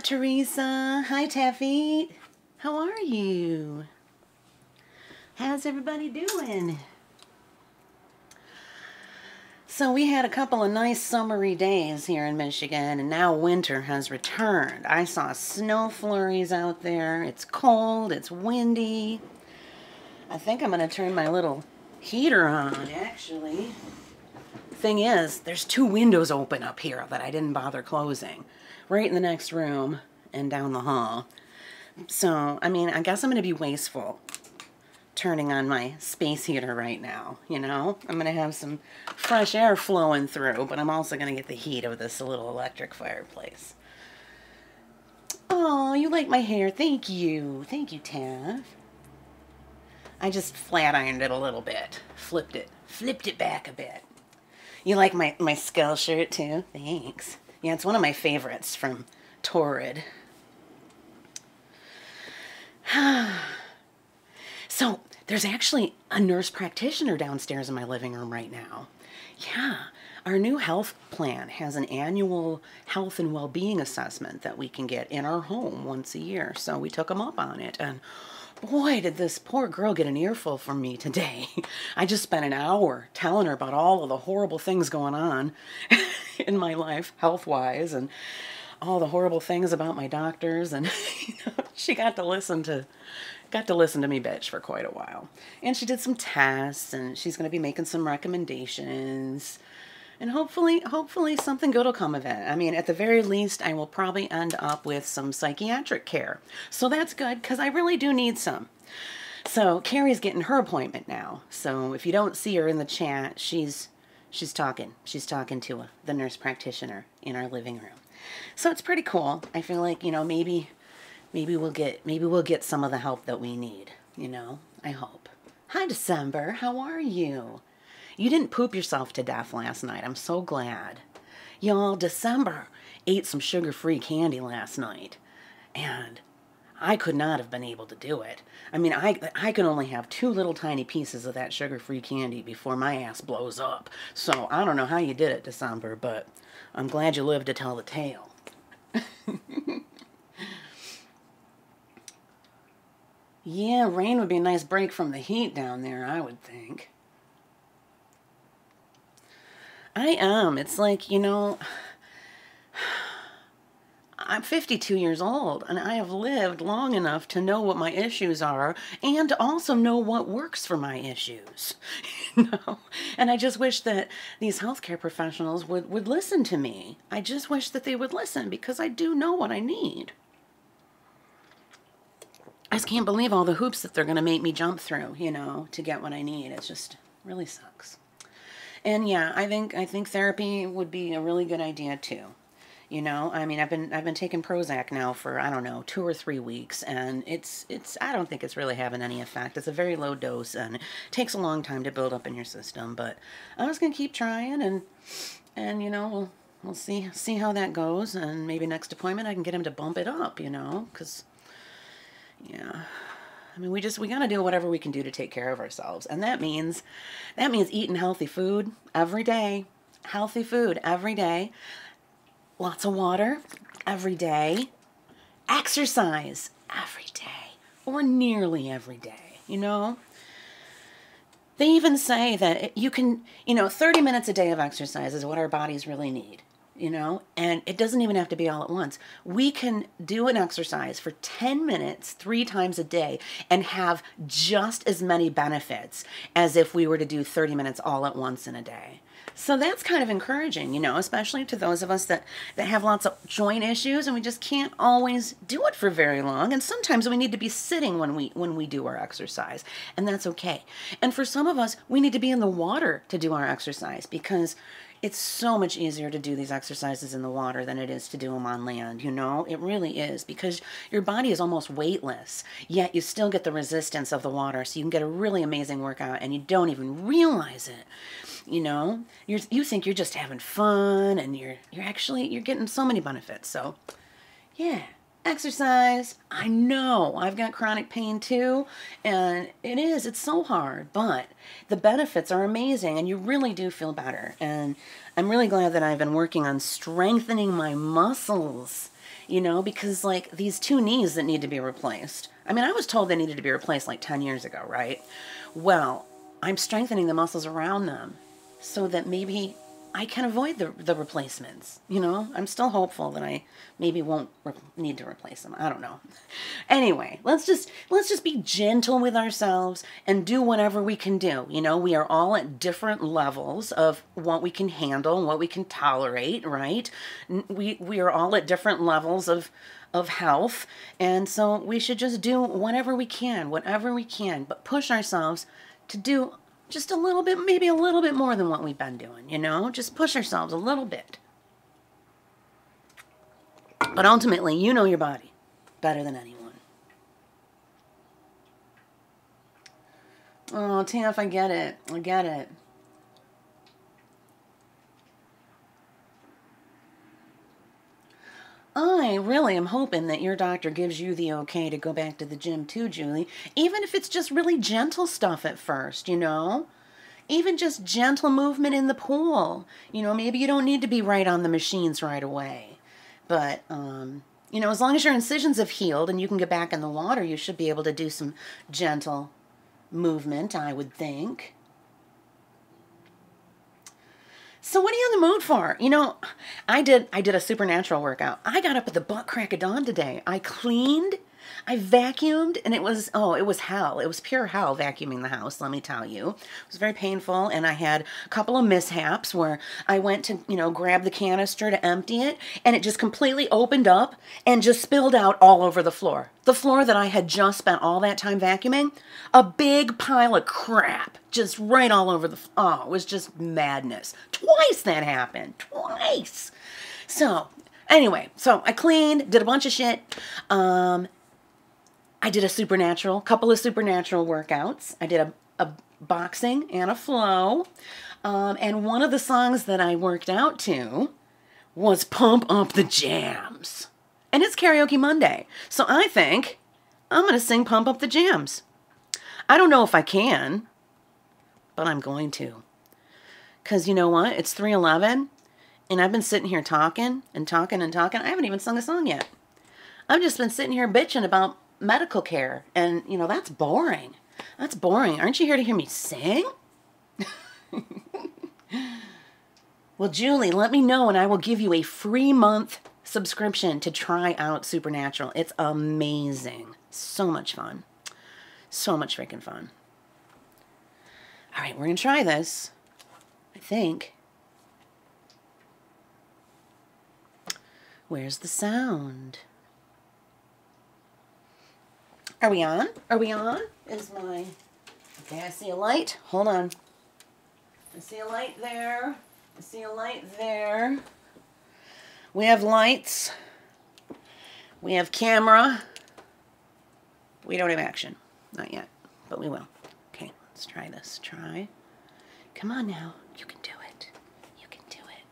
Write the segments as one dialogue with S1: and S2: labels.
S1: Teresa. Hi, Taffy. How are you? How's everybody doing? So we had a couple of nice summery days here in Michigan, and now winter has returned. I saw snow flurries out there. It's cold, it's windy. I think I'm going to turn my little heater on, actually. Thing is, there's two windows open up here that I didn't bother closing. Right in the next room and down the hall. So, I mean, I guess I'm going to be wasteful turning on my space heater right now, you know? I'm going to have some fresh air flowing through, but I'm also going to get the heat of this little electric fireplace. Oh, you like my hair. Thank you. Thank you, Tav. I just flat ironed it a little bit. Flipped it. Flipped it back a bit. You like my, my skull shirt too? Thanks. Yeah, it's one of my favorites from Torrid. so, there's actually a nurse practitioner downstairs in my living room right now. Yeah, our new health plan has an annual health and well being assessment that we can get in our home once a year. So, we took them up on it. And boy, did this poor girl get an earful from me today. I just spent an hour telling her about all of the horrible things going on in my life, health wise, and all the horrible things about my doctors. And you know, she got to listen to. Got to listen to me bitch for quite a while. And she did some tests and she's going to be making some recommendations and hopefully hopefully something good will come of it. I mean at the very least i will probably end up with some psychiatric care. So that's good because i really do need some. So carrie's getting her appointment now. So if you don't see her in the chat she's she's talking. She's talking to a, the nurse practitioner in our living room. So it's pretty cool. I feel like you know maybe maybe we'll get maybe we'll get some of the help that we need you know? I hope. Hi december. How are you you didn't poop yourself to death last night. I'm so glad. Y'all, December ate some sugar free candy last night. And I could not have been able to do it. I mean, I, I can only have two little tiny pieces of that sugar free candy before my ass blows up. So I don't know how you did it, December, but I'm glad you lived to tell the tale. yeah, rain would be a nice break from the heat down there, I would think. I am. It's like, you know, I'm 52 years old and I have lived long enough to know what my issues are and to also know what works for my issues. You know? And I just wish that these healthcare professionals would, would listen to me. I just wish that they would listen because I do know what I need. I just can't believe all the hoops that they're going to make me jump through, you know, to get what I need. It just really sucks. And yeah, I think I think therapy would be a really good idea too. You know, I mean, I've been I've been taking Prozac now for I don't know two or three weeks, and it's it's I don't think it's really having any effect. It's a very low dose, and it takes a long time to build up in your system. But I'm just gonna keep trying, and and you know we'll we'll see see how that goes, and maybe next appointment I can get him to bump it up. You know, because yeah. I mean, we just we got to do whatever we can do to take care of ourselves, and that means that means eating healthy food every day, healthy food every day, lots of water every day, exercise every day, or nearly every day. You know. They even say that you can, you know, 30 minutes a day of exercise is what our bodies really need you know, and it doesn't even have to be all at once. We can do an exercise for 10 minutes three times a day and have just as many benefits as if we were to do 30 minutes all at once in a day. So that's kind of encouraging, you know, especially to those of us that, that have lots of joint issues and we just can't always do it for very long. And sometimes we need to be sitting when we when we do our exercise, and that's okay. And for some of us, we need to be in the water to do our exercise because it's so much easier to do these exercises in the water than it is to do them on land, you know? It really is because your body is almost weightless, yet you still get the resistance of the water. So you can get a really amazing workout and you don't even realize it. You know, you're, you think you're just having fun and you're, you're actually, you're getting so many benefits. So yeah, exercise. I know I've got chronic pain too, and it is, it's so hard, but the benefits are amazing, and you really do feel better. And I'm really glad that I've been working on strengthening my muscles, you know, because like these two knees that need to be replaced. I mean, I was told they needed to be replaced like 10 years ago, right? Well, I'm strengthening the muscles around them so that maybe I can avoid the, the replacements. You know, I'm still hopeful that I maybe won't re- need to replace them. I don't know. Anyway, let's just let's just be gentle with ourselves and do whatever we can do. You know, we are all at different levels of what we can handle, what we can tolerate, right? We we are all at different levels of of health, and so we should just do whatever we can, whatever we can, but push ourselves to do just a little bit, maybe a little bit more than what we've been doing, you know? Just push ourselves a little bit. But ultimately, you know your body better than anyone. Oh, Taff, I get it. I get it. I really am hoping that your doctor gives you the okay to go back to the gym too, Julie. Even if it's just really gentle stuff at first, you know? Even just gentle movement in the pool. You know, maybe you don't need to be right on the machines right away. But, um, you know, as long as your incisions have healed and you can get back in the water, you should be able to do some gentle movement, I would think. So what are you in the mood for? You know, I did I did a supernatural workout. I got up at the butt crack of dawn today. I cleaned I vacuumed and it was, oh, it was hell. It was pure hell vacuuming the house, let me tell you. It was very painful and I had a couple of mishaps where I went to, you know, grab the canister to empty it and it just completely opened up and just spilled out all over the floor. The floor that I had just spent all that time vacuuming, a big pile of crap just right all over the, oh, it was just madness. Twice that happened, twice. So anyway, so I cleaned, did a bunch of shit. Um, I did a supernatural, couple of supernatural workouts. I did a, a boxing and a flow. Um, and one of the songs that I worked out to was Pump Up the Jams. And it's Karaoke Monday. So I think I'm going to sing Pump Up the Jams. I don't know if I can, but I'm going to. Because you know what? It's 311, and I've been sitting here talking and talking and talking. I haven't even sung a song yet. I've just been sitting here bitching about medical care. And, you know, that's boring. That's boring. Aren't you here to hear me sing? well, Julie, let me know and I will give you a free month subscription to try out Supernatural. It's amazing. So much fun. So much freaking fun. All right, we're going to try this. I think. Where's the sound? Are we on? Are we on? Is my... Okay, I see a light. Hold on. I see a light there. I see a light there. We have lights. We have camera. We don't have action. Not yet, but we will. Okay, let's try this. Try. Come on now. You can do it. You can do it.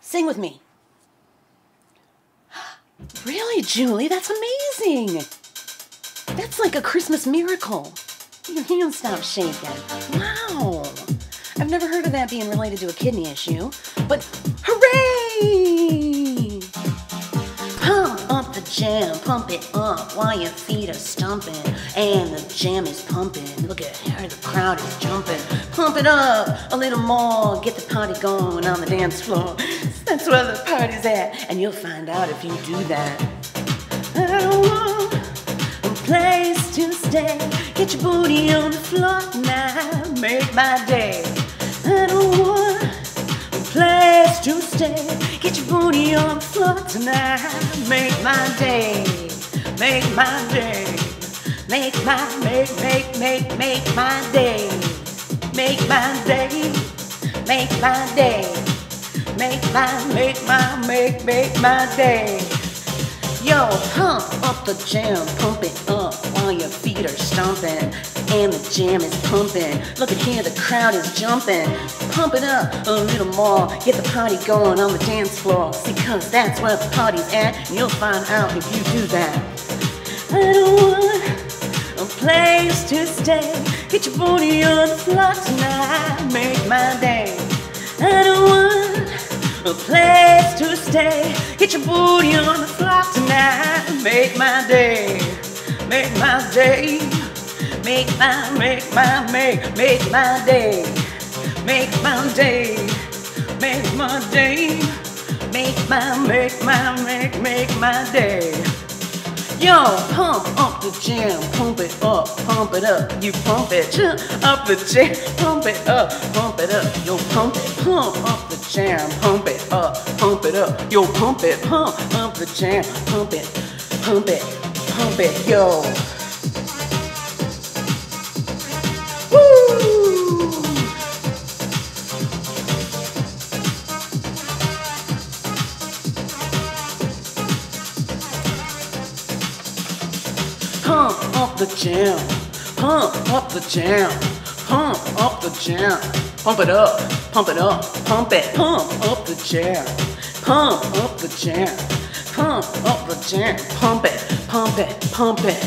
S1: Sing with me. Really, Julie? That's amazing. That's like a Christmas miracle. Your hands stop shaking. Wow. I've never heard of that being related to a kidney issue, but hooray! Pump up the jam, pump it up while your feet are stumping, and the jam is pumping. Look at how the crowd is jumping. Pump it up a little more, get the party going on the dance floor. That's where the party's at, and you'll find out if you do that. I don't want a place to stay. Get your booty on the floor now, make my day. I don't want a place to stay. Get your booty on the floor tonight, make my day, make my day, make my, make, make, make, make my day, make my day, make my day. Make my, make my, make, my, make, make my day. Yo, pump up the jam, pump it up while your feet are stomping. and the jam is pumping. Look at here, the crowd is jumping. Pump it up a little more. Get the party going on the dance floor. Because that's where the party's at, and you'll find out if you do that. I don't want a place to stay. Get your booty on the floor tonight. Make my day. I don't want a place to stay. Get your booty on the floor tonight. Make my day. Make my day. Make my, make my, make, make my day. Make my day. Make my day. Make my, make my, make, make my day. Yo, pump up the jam, pump it up, pump it up, you pump it up the jam, pump it up, pump it up, yo pump it, pump up jam, pump it up, pump it up, yo pump it, pump up the jam, pump it, pump it, pump it, yo. Pump up the jam, pump up the jam, pump up the jam, pump it up, pump it up, pump it, pump up the jam, pump up the jam, pump up the jam, pump it, pump it, pump it.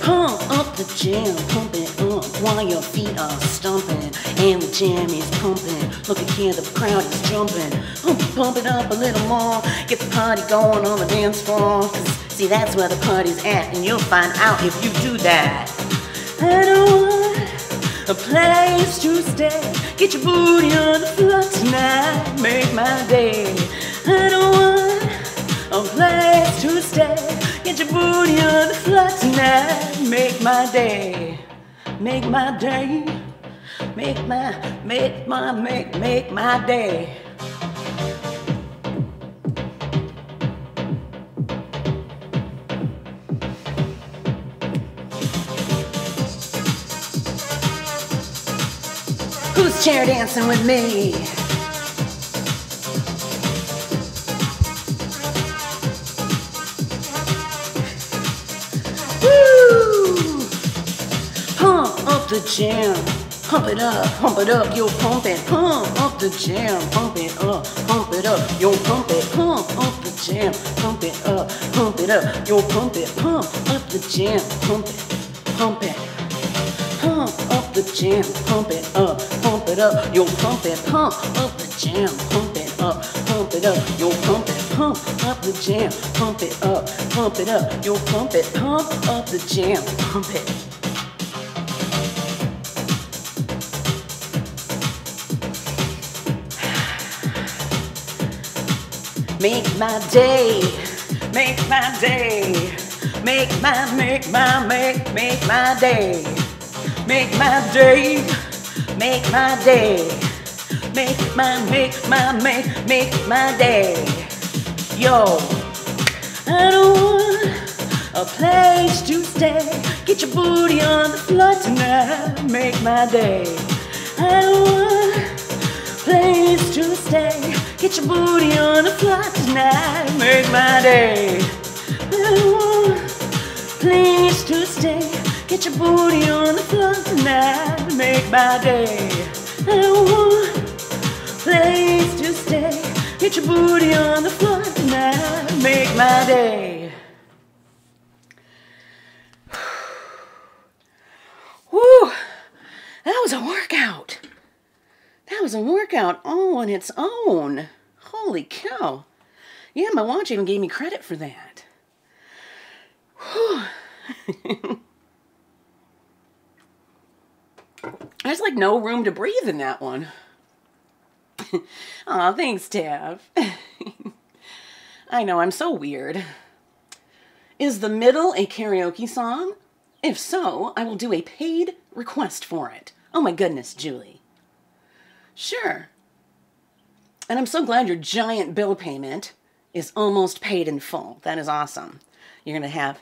S1: Pump up the jam, pump it up while your feet are stumping and the jam is pumping. Look at here, the crowd is jumping. Pump, it up a little more, get the party going on the dance floor. see, that's where the party's at, and you'll find out if you do that. I don't want a place to stay. Get your booty on the floor tonight, make my day. I don't want a place to stay. Get your booty on the floor tonight. Make my day. Make my day. Make my, make my, make, make my day. Who's chair dancing with me? The jam. Pump it up, pump it up, yo pump it, pump up the jam, pump it up, pump it up, yo pump it, pump up the jam, pump it up, pump it up, yo pump it, pump up the jam, pump it, pump it, pump up the jam, pump it up, pump it up, yo pump it, pump up the jam, pump it up, pump it up, yo pump it, pump up the jam, pump it up, pump it up, yo pump it, pump up the jam, pump it. Make my day, make my day, make my, make my, make, make my day, make my day, make my day, make my, make my, make, make my day. Yo, I don't want a place to stay. Get your booty on the floor tonight, make my day. I don't want a place to stay. Get your booty on the floor tonight, make my day. Want place to stay. Get your booty on the floor tonight, make my day. Want place to stay. Get your booty on the floor tonight, make my day. Whew, that was a workout. That was workout all on its own. Holy cow. Yeah, my watch even gave me credit for that. There's like no room to breathe in that one. Aw, thanks, Tav. I know, I'm so weird. Is the middle a karaoke song? If so, I will do a paid request for it. Oh my goodness, Julie. Sure. And I'm so glad your giant bill payment is almost paid in full. That is awesome. You're going to have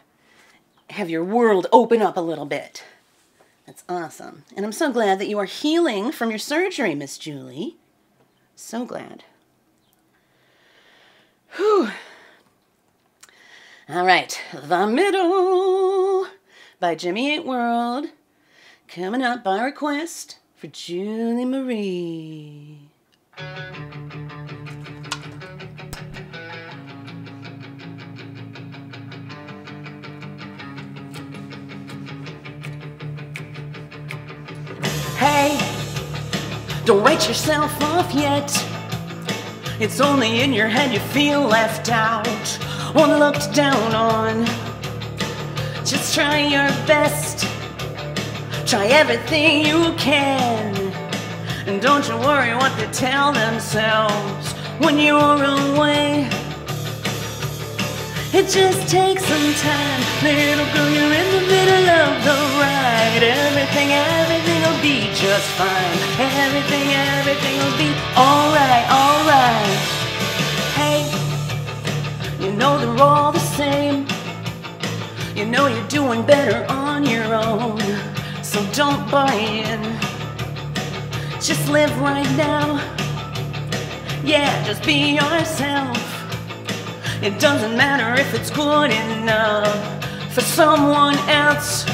S1: have your world open up a little bit. That's awesome. And I'm so glad that you are healing from your surgery, Miss Julie. So glad. Whew. All right, The Middle by Jimmy Eat World. Coming up by request for Julie Marie. Hey, don't write yourself off yet. It's only in your head you feel left out or looked down on. Just try your best. Try everything you can. And don't you worry what they tell themselves when you're away. It just takes some time, little girl. You're in the middle of the ride. Everything, everything will be just fine. Everything, everything will be alright, alright. Hey, you know they're all the same. You know you're doing better on your own. So don't buy in. Just live right now. Yeah, just be yourself. It doesn't matter if it's good enough for someone else.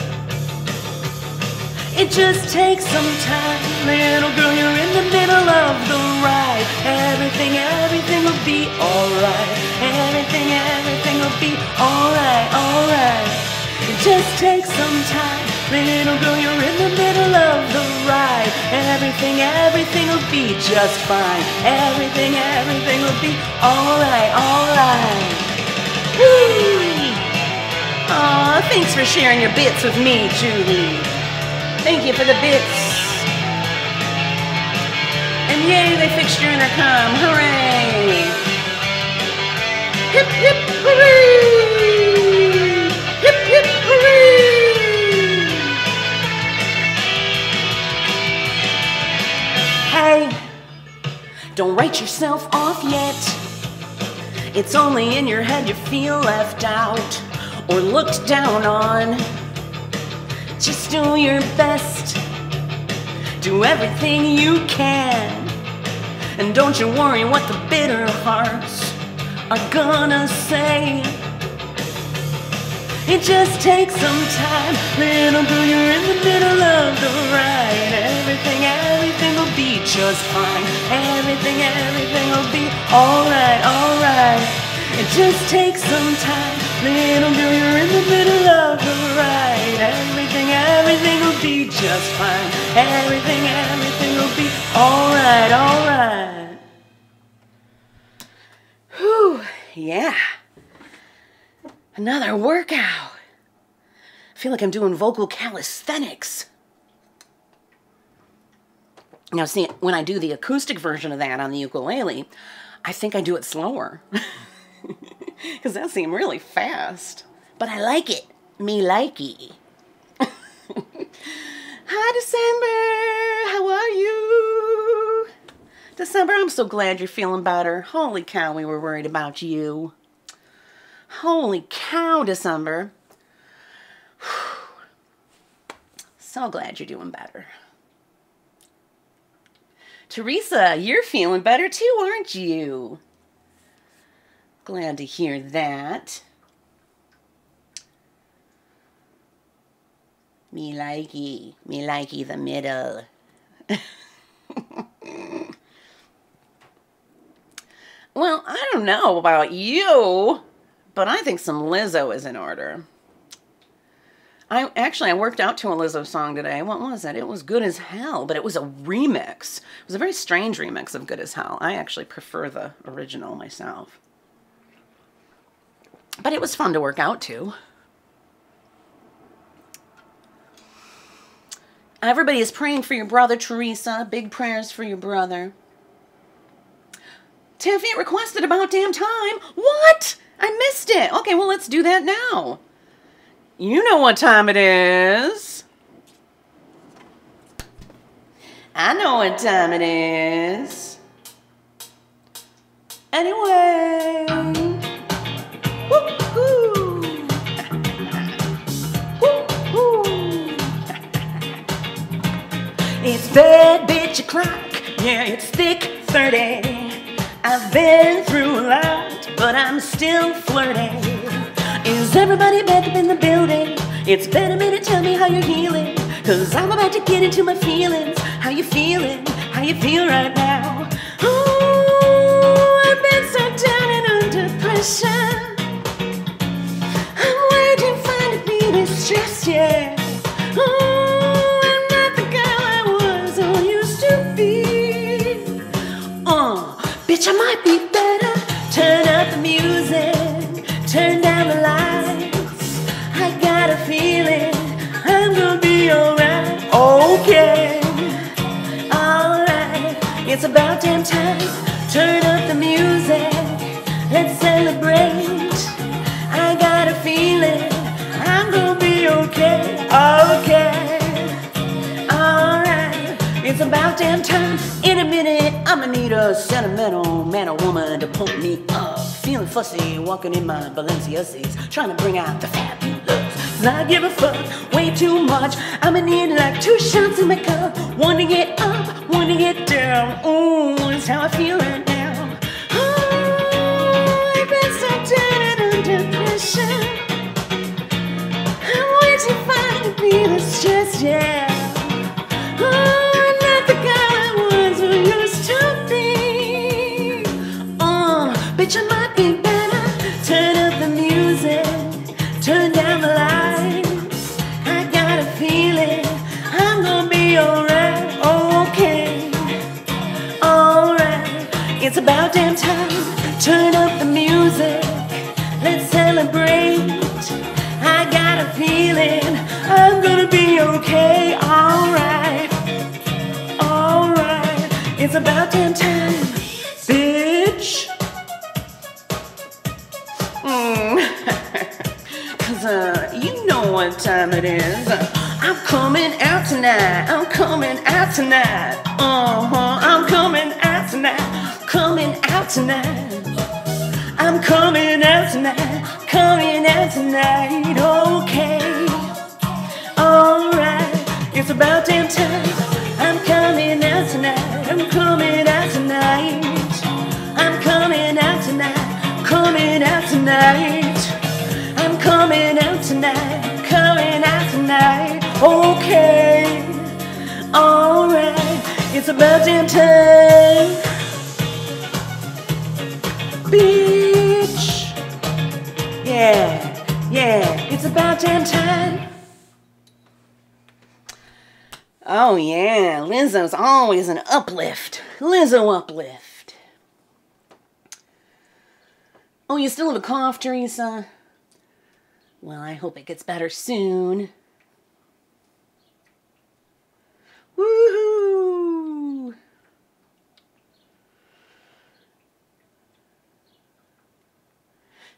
S1: It just takes some time, little girl. You're in the middle of the ride. Everything, everything will be alright. Everything, everything will be alright, alright. It just takes some time, little girl. You're in the middle of the ride. Everything, everything will be just fine. Everything, everything will be alright, alright. Aw, thanks for sharing your bits with me, Julie. Thank you for the bits. And yay, they fixed your intercom. Hooray! Hip, hip, hooray! Don't write yourself off yet. It's only in your head you feel left out or looked down on. Just do your best. Do everything you can. And don't you worry what the bitter hearts are gonna say. It just takes some time, little girl. You're in the middle of the ride. Everything, everything will be just fine. Everything, everything will be alright, alright. It just takes some time, little girl. You're in the middle of the ride. Everything, everything will be just fine. Everything, everything will be alright, alright. Whew, yeah. Another workout. I feel like I'm doing vocal calisthenics. Now, see, when I do the acoustic version of that on the ukulele, I think I do it slower. Because that seemed really fast. But I like it. Me likey. Hi, December. How are you? December, I'm so glad you're feeling better. Holy cow, we were worried about you. Holy cow, December. So glad you're doing better. Teresa, you're feeling better too, aren't you? Glad to hear that. Me likey, me likey the middle. well, I don't know about you, but I think some Lizzo is in order. I actually I worked out to a Lizzo song today. What was it? It was Good as Hell, but it was a remix. It was a very strange remix of Good as Hell. I actually prefer the original myself. But it was fun to work out to. Everybody is praying for your brother, Teresa. Big prayers for your brother. Tiffy requested about damn time. What? I missed it. Okay, well, let's do that now. You know what time it is. I know what time it is. Anyway. Woo-hoo. Woo-hoo. It's bad bitch o'clock. Yeah, it's thick 30. I've been through a lot, but I'm still flirting. Is everybody back up in the building? It's been a minute, tell me how you're healing. Cause I'm about to get into my feelings. How you feeling? How you feel right now? Oh, I've been so down and under pressure. I'm way too fine to be this stressed, yeah. Oh, I'm not the girl I was or used to be. Uh, bitch, I might be time. Turn up the music, let's celebrate. I got a feeling I'm gonna be okay. Okay. Alright, it's about damn time. In a minute, I'ma need a sentimental man or woman to pump me up. Feeling fussy, walking in my Balenciagas, trying to bring out the fabulous. 'Cause I give a fuck way too much. I'ma need like two shots in my cup. Wanna get up, wanna get down. Ooh, that's how I feel right now. Oh, I've been so down and under pressure. I'm way too fine to be this just yeah. About damn time. Turn up the music, let's celebrate. I got a feeling I'm gonna be okay. Alright, alright. It's about damn time, bitch. Mm. Cause uh, you know what time it is. I'm coming out tonight. I'm coming out tonight. Uh huh. I'm coming out. Coming out tonight. I'm coming out tonight, coming out tonight, okay. Alright, it's about damn time. I'm coming out tonight, I'm coming out tonight. I'm coming out tonight, coming out tonight. I'm coming out tonight, coming out tonight, okay. Alright, it's about damn time. Bitch. Yeah, yeah, it's about damn time. Oh yeah, Lizzo's always an uplift. Lizzo uplift. Oh, you still have a cough, Teresa? Well, I hope it gets better soon. Woohoo!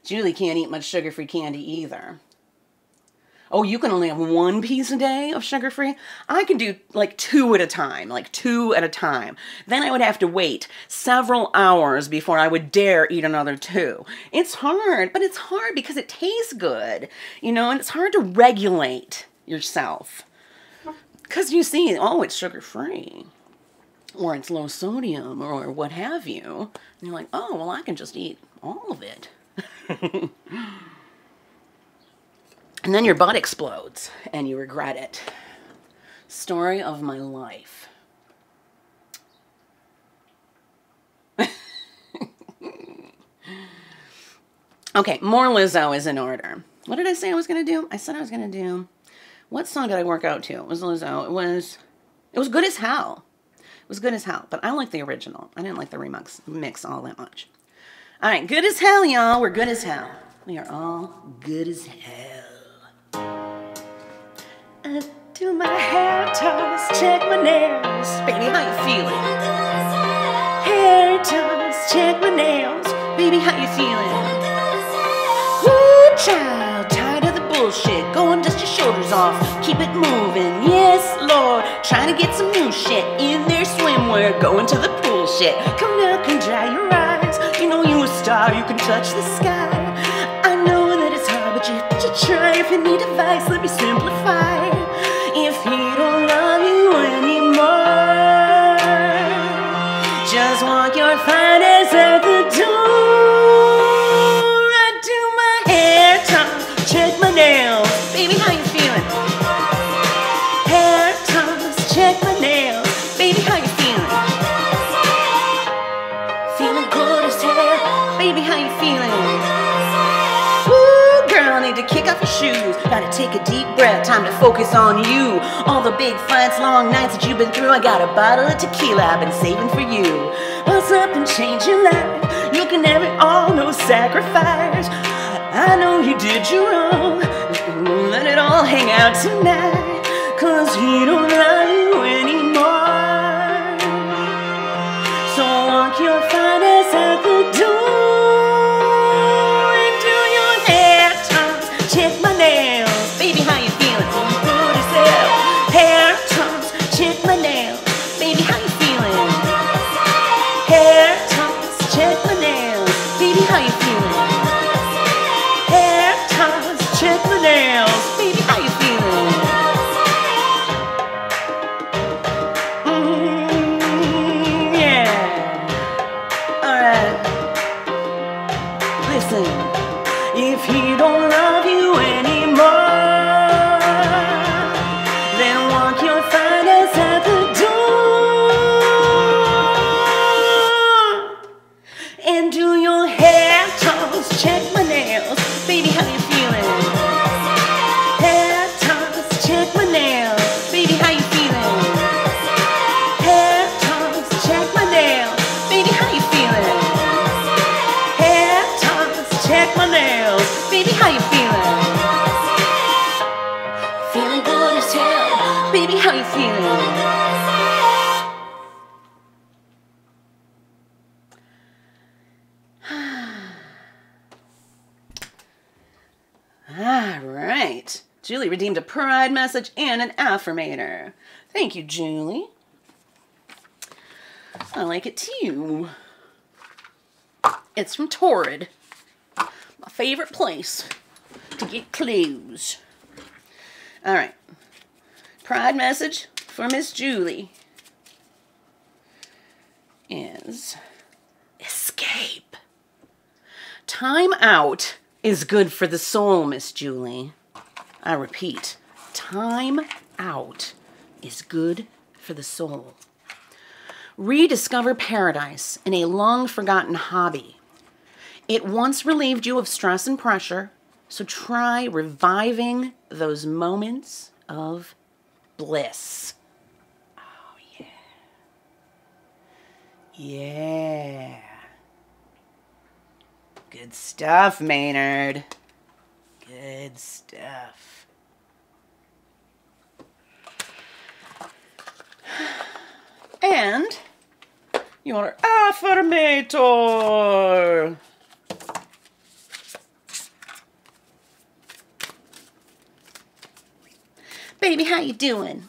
S1: Julie can't eat much sugar free candy either. Oh, you can only have one piece a day of sugar free? I can do like two at a time, like two at a time. Then I would have to wait several hours before I would dare eat another two. It's hard, but it's hard because it tastes good, you know, and it's hard to regulate yourself. Because you see, oh, it's sugar free, or it's low sodium, or what have you. And you're like, oh, well, I can just eat all of it. and then your butt explodes and you regret it. Story of my life. okay, more Lizzo is in order. What did I say I was going to do? I said I was going to do. What song did I work out to? It was Lizzo. It was. It was good as hell. It was good as hell, but I like the original. I didn't like the remix mix all that much. All right, good as hell, y'all. We're good as hell. We are all good as hell. I do my hair toss, check my nails. Baby, how you feeling? Hair toss, check my nails. Baby, how you feeling? Woo, child, tired of the bullshit. Go and dust your shoulders off. Keep it moving. Yes, Lord. Trying to get some new shit in their swimwear. Going to the pool shit. Come now, can dry your eyes. You can touch the sky. I know that it's hard, but you, you try. If you need advice, let me simplify. Breath, time to focus on you. All the big fights, long nights that you've been through. I got a bottle of tequila I've been saving for you. What's up and change your life? You can have it all, no sacrifice. I know you did you wrong. Let it all hang out tonight. Cause he don't love Julie redeemed a pride message and an affirmator. Thank you, Julie. I like it too. It's from Torrid, my favorite place to get clues. All right. Pride message for Miss Julie is escape. Time out is good for the soul, Miss Julie. I repeat, time out is good for the soul. Rediscover paradise in a long forgotten hobby. It once relieved you of stress and pressure, so try reviving those moments of bliss. Oh, yeah. Yeah. Good stuff, Maynard. Good stuff. And your affirmator. Baby, how you doing?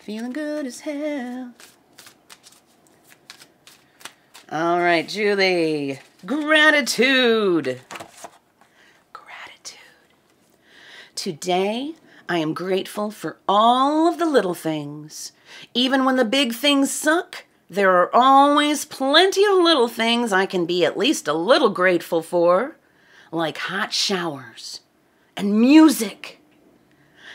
S1: Feeling good as hell. All right, Julie. Gratitude. Gratitude. Today, I am grateful for all of the little things. Even when the big things suck, there are always plenty of little things I can be at least a little grateful for, like hot showers and music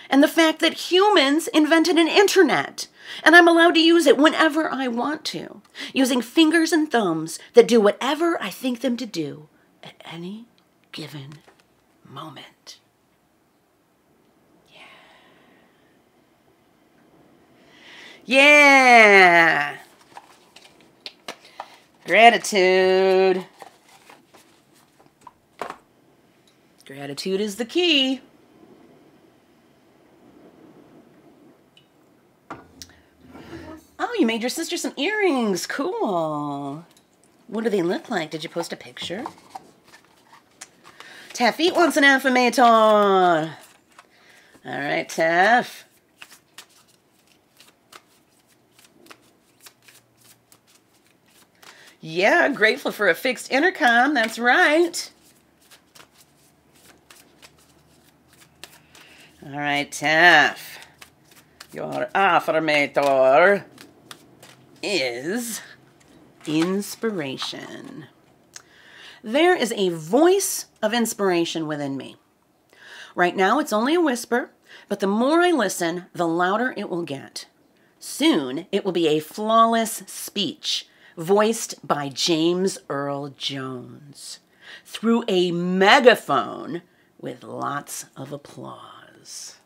S1: and the fact that humans invented an internet and I'm allowed to use it whenever I want to, using fingers and thumbs that do whatever I think them to do at any given moment. Yeah. Gratitude. Gratitude is the key. Oh, you made your sister some earrings. Cool. What do they look like? Did you post a picture? Taffy wants an affirmator. All right, Taff. Yeah, grateful for a fixed intercom. That's right. All right, Taff. Your affirmator is inspiration. There is a voice of inspiration within me. Right now, it's only a whisper, but the more I listen, the louder it will get. Soon, it will be a flawless speech voiced by James Earl Jones through a megaphone with lots of applause.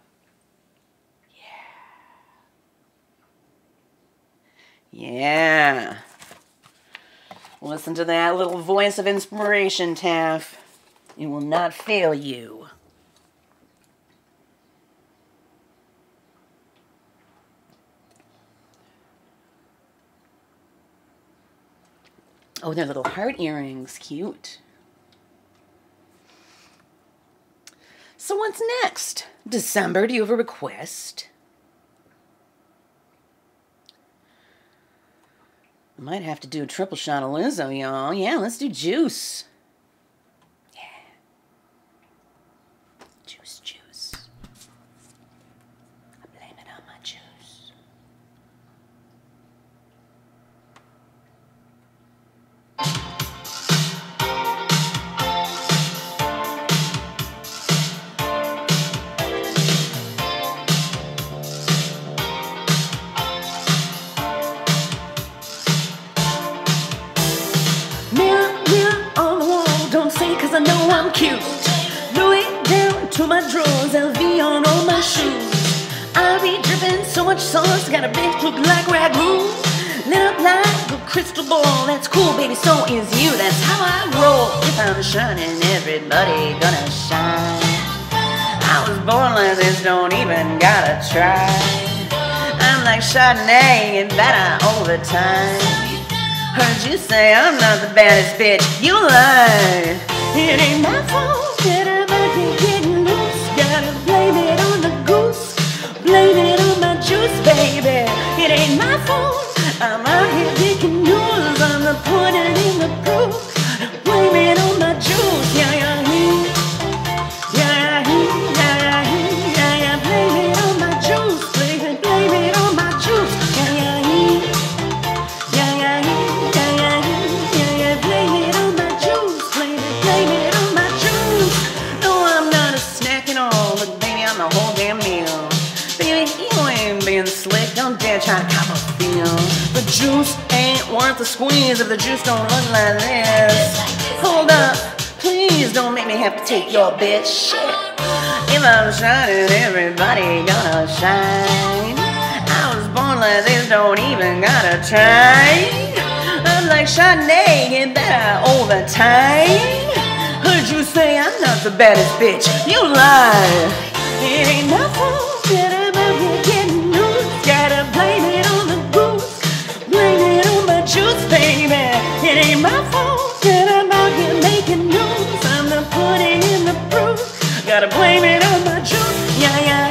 S1: Yeah. Yeah. Listen to that little voice of inspiration, Taff. It will not fail you. Oh, they're little heart earrings. Cute. So what's next? December, do you have a request? Might have to do a triple shot of Lizzo, y'all. Yeah, let's do juice.
S2: That's cool, baby, so is you. That's how I roll. If I'm shining, everybody gonna shine. I was born like this, don't even gotta try. I'm like Chardonnay and better all the time. Heard you say I'm not the baddest bitch, you lie. It ain't my fault that I'm getting loose. Gotta blame it on the goose, blame it worth the squeeze if the juice don't look like this. Hold up, please don't make me have to take your bitch. Shit. If I'm shining, everybody gonna shine. I was born like this, don't even gotta try. I'm like Chardonnay, get better all the time. Heard you say I'm not the baddest bitch, you lie. It ain't my Ain't my fault that I'm out here making news. I'm the pudding in the proof. Gotta blame it on my juice. Yeah, yeah,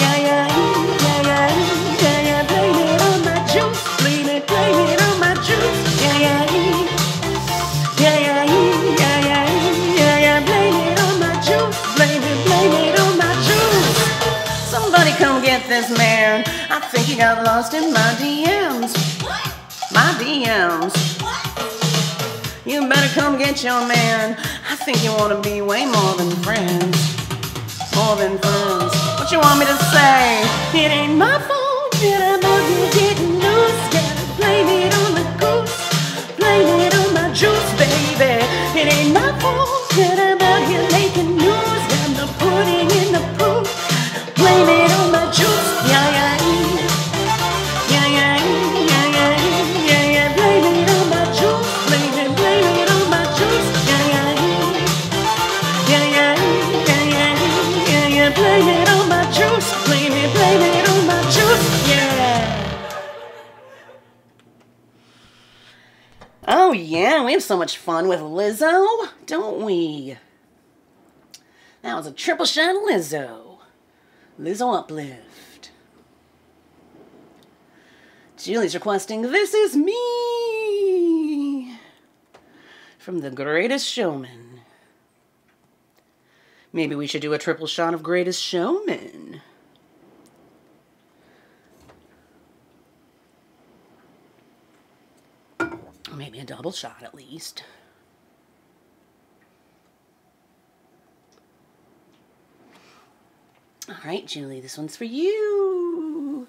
S2: yeah, yeah, yeah, yeah. Blame it on my juice. Blame it, blame it on my juice. Yeah, yeah, yeah, yeah, yeah, yeah. Blame it on my juice. Blame it, blame it on my juice. Somebody come get this man. I think he got lost in my DMs. My DMs. You better come get your man. I think you wanna be way more than friends. More than friends. What you want me to say? It ain't my fault that I'm out here getting loose. Gotta blame it on the goose. Blame it on my juice, baby. It ain't my fault that I'm out here making Yeah,
S1: we have so much fun with Lizzo, don't we? That was a triple shot Lizzo. Lizzo Uplift. Julie's requesting This Is Me from The Greatest Showman. Maybe we should do a triple shot of Greatest Showman. Maybe a double shot at least. All right, Julie, this one's for you.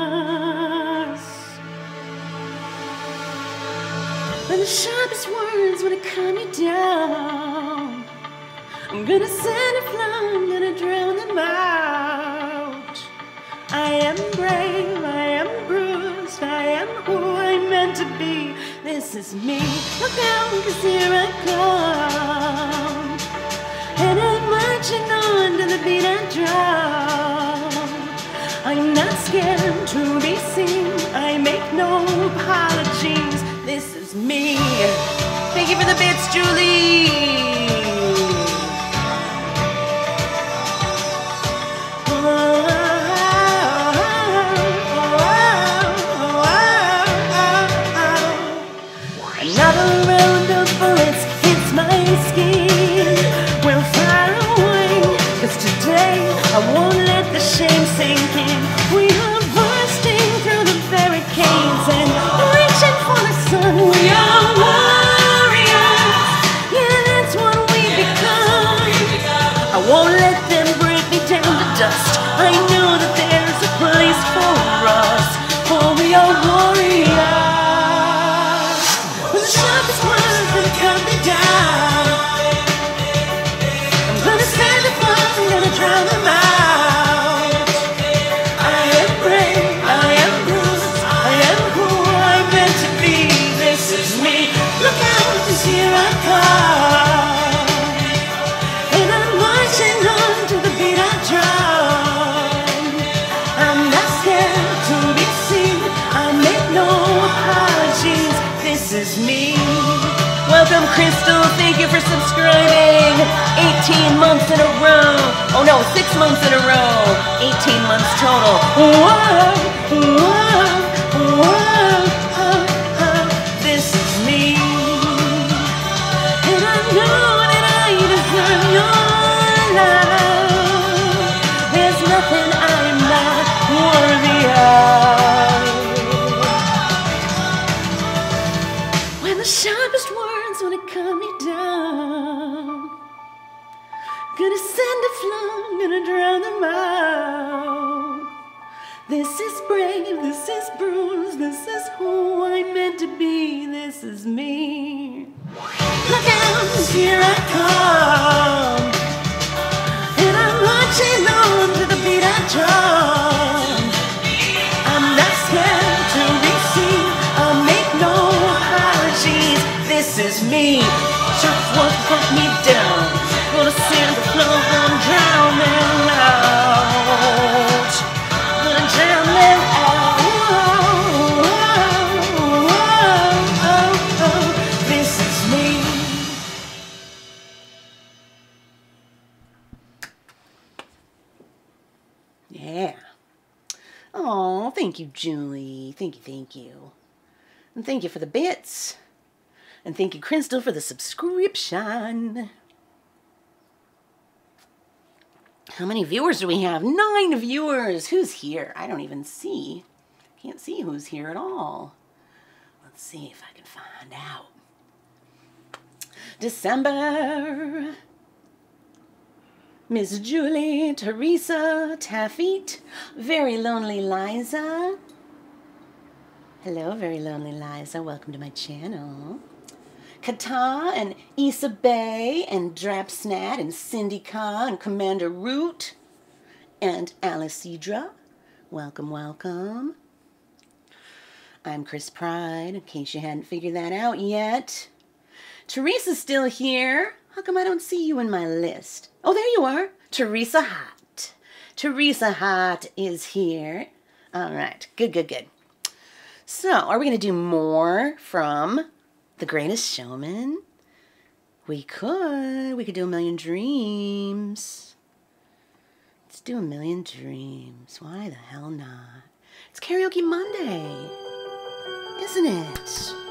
S2: When the sharpest words wanna calm you down, I'm gonna send a flood, I'm gonna drown them out. I am brave, I am bruised, I am who I'm meant to be. This is me. Look out, cause here I come. And I'm marching on to the beat and drum. I'm not scared to be seen. I make no apologies. This is me. Thank you for the bits, Julie. Another round of bullets hits my skin. You for subscribing. 18 months in a row. Oh no, six months in a row. 18 months total. Whoa, whoa, whoa,
S1: Thank you, thank you. And thank you for the bits. And thank you, Crystal, for the subscription. How many viewers do we have? Nine viewers. Who's here? I don't even see. Can't see who's here at all. Let's see if I can find out. December. Miss Julie, Teresa, Taffeet, Very Lonely Liza, Hello, very lonely Liza. Welcome to my channel. Kata and Issa Bay and Drapsnat and Cindy Ka and Commander Root and Alicidra. Welcome, welcome. I'm Kris Pride, in case you hadn't figured that out yet. Teresa's still here. How come I don't see you in my list? Oh, there you are. Teresa Hot. Teresa Hot is here. All right, good, good, good. So, are we going to do more from The Greatest Showman? We could. We could do A Million Dreams. Let's do A Million Dreams. Why the hell not? It's Karaoke Monday, isn't it?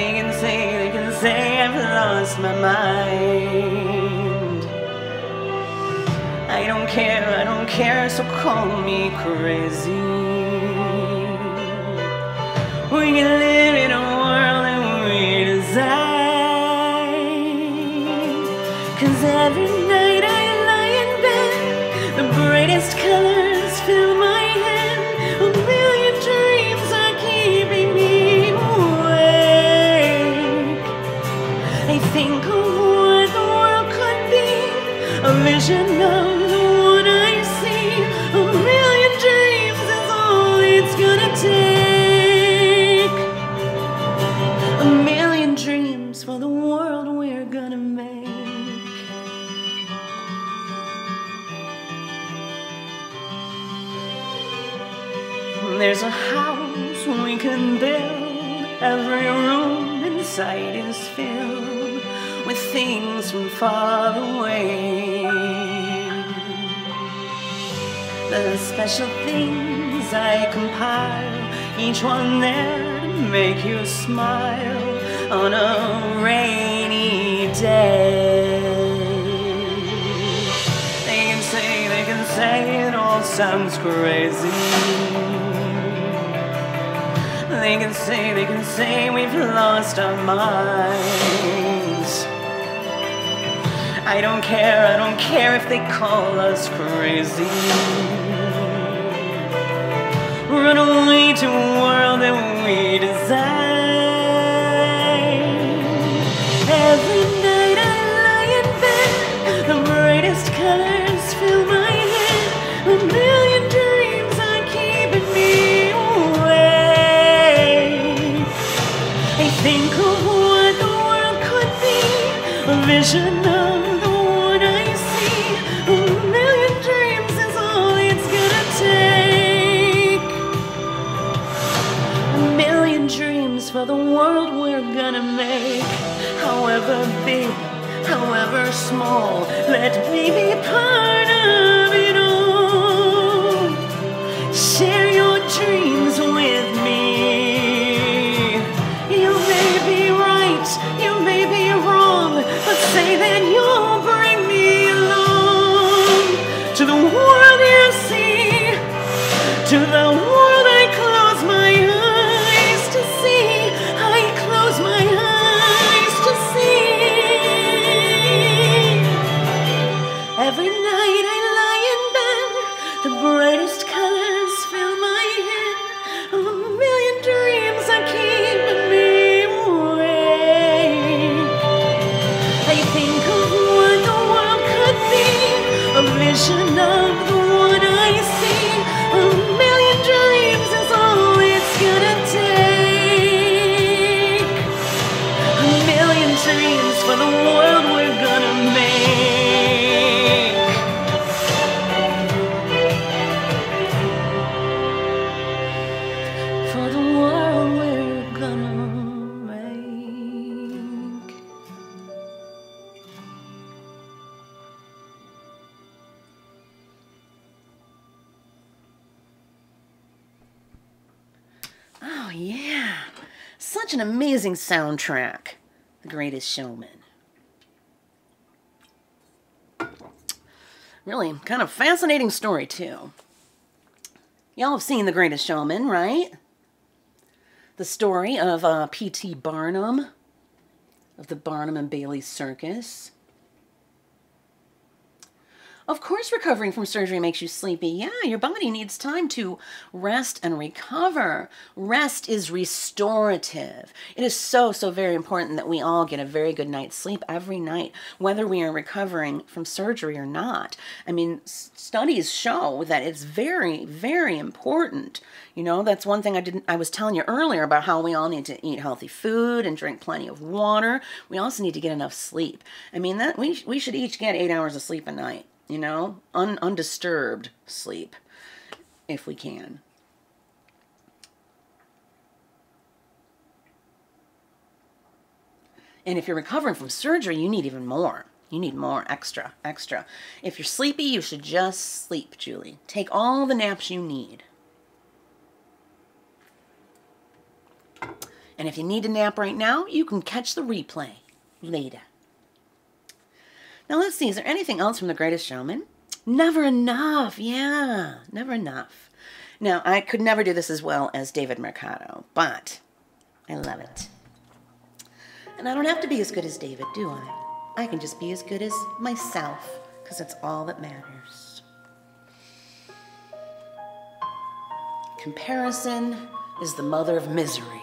S1: They can say, they can say I've lost my mind. I don't care, I don't care, so call me crazy. We can live in a world that we design. There's a house we can build. Every room inside is filled with things from far away. The special things I compile, each one there to make you smile on a rainy day. They can say, they can say it all sounds crazy. They can say, they can say we've lost our minds. I don't care, I don't care if they call us crazy. Run away to a world that we design. Vision of the one I see. A million dreams is all it's gonna take. A million dreams for the world we're gonna make. However big, however small, let me be soundtrack. The Greatest Showman. Really, kind of fascinating story, too. Y'all have seen The Greatest Showman, right? The story of uh, P.T. Barnum, of the Barnum and Bailey Circus. Of course, recovering from surgery makes you sleepy. Yeah, your body needs time to rest and recover. Rest is restorative. It is so, so very important that we all get a very good night's sleep every night, whether we are recovering from surgery or not. I mean, studies show that it's very, very important. You know, that's one thing I didn't I was telling you earlier about how we all need to eat healthy food and drink plenty of water. We also need to get enough sleep. I mean, that we we should each get 8 hours of sleep a night you know, un- undisturbed sleep if we can. And if you're recovering from surgery, you need even more. You need more, extra, extra. If you're sleepy, you should just sleep, Julie. Take all the naps you need. And if you need a nap right now, you can catch the replay later. Now let's see, is there anything else from The Greatest Showman? Never enough, yeah, never enough. Now, I could never do this as well as David Mercado, but I love it. And I don't have to be as good as David, do I? I can just be as good as myself, because that's all that matters. Comparison is the mother of misery.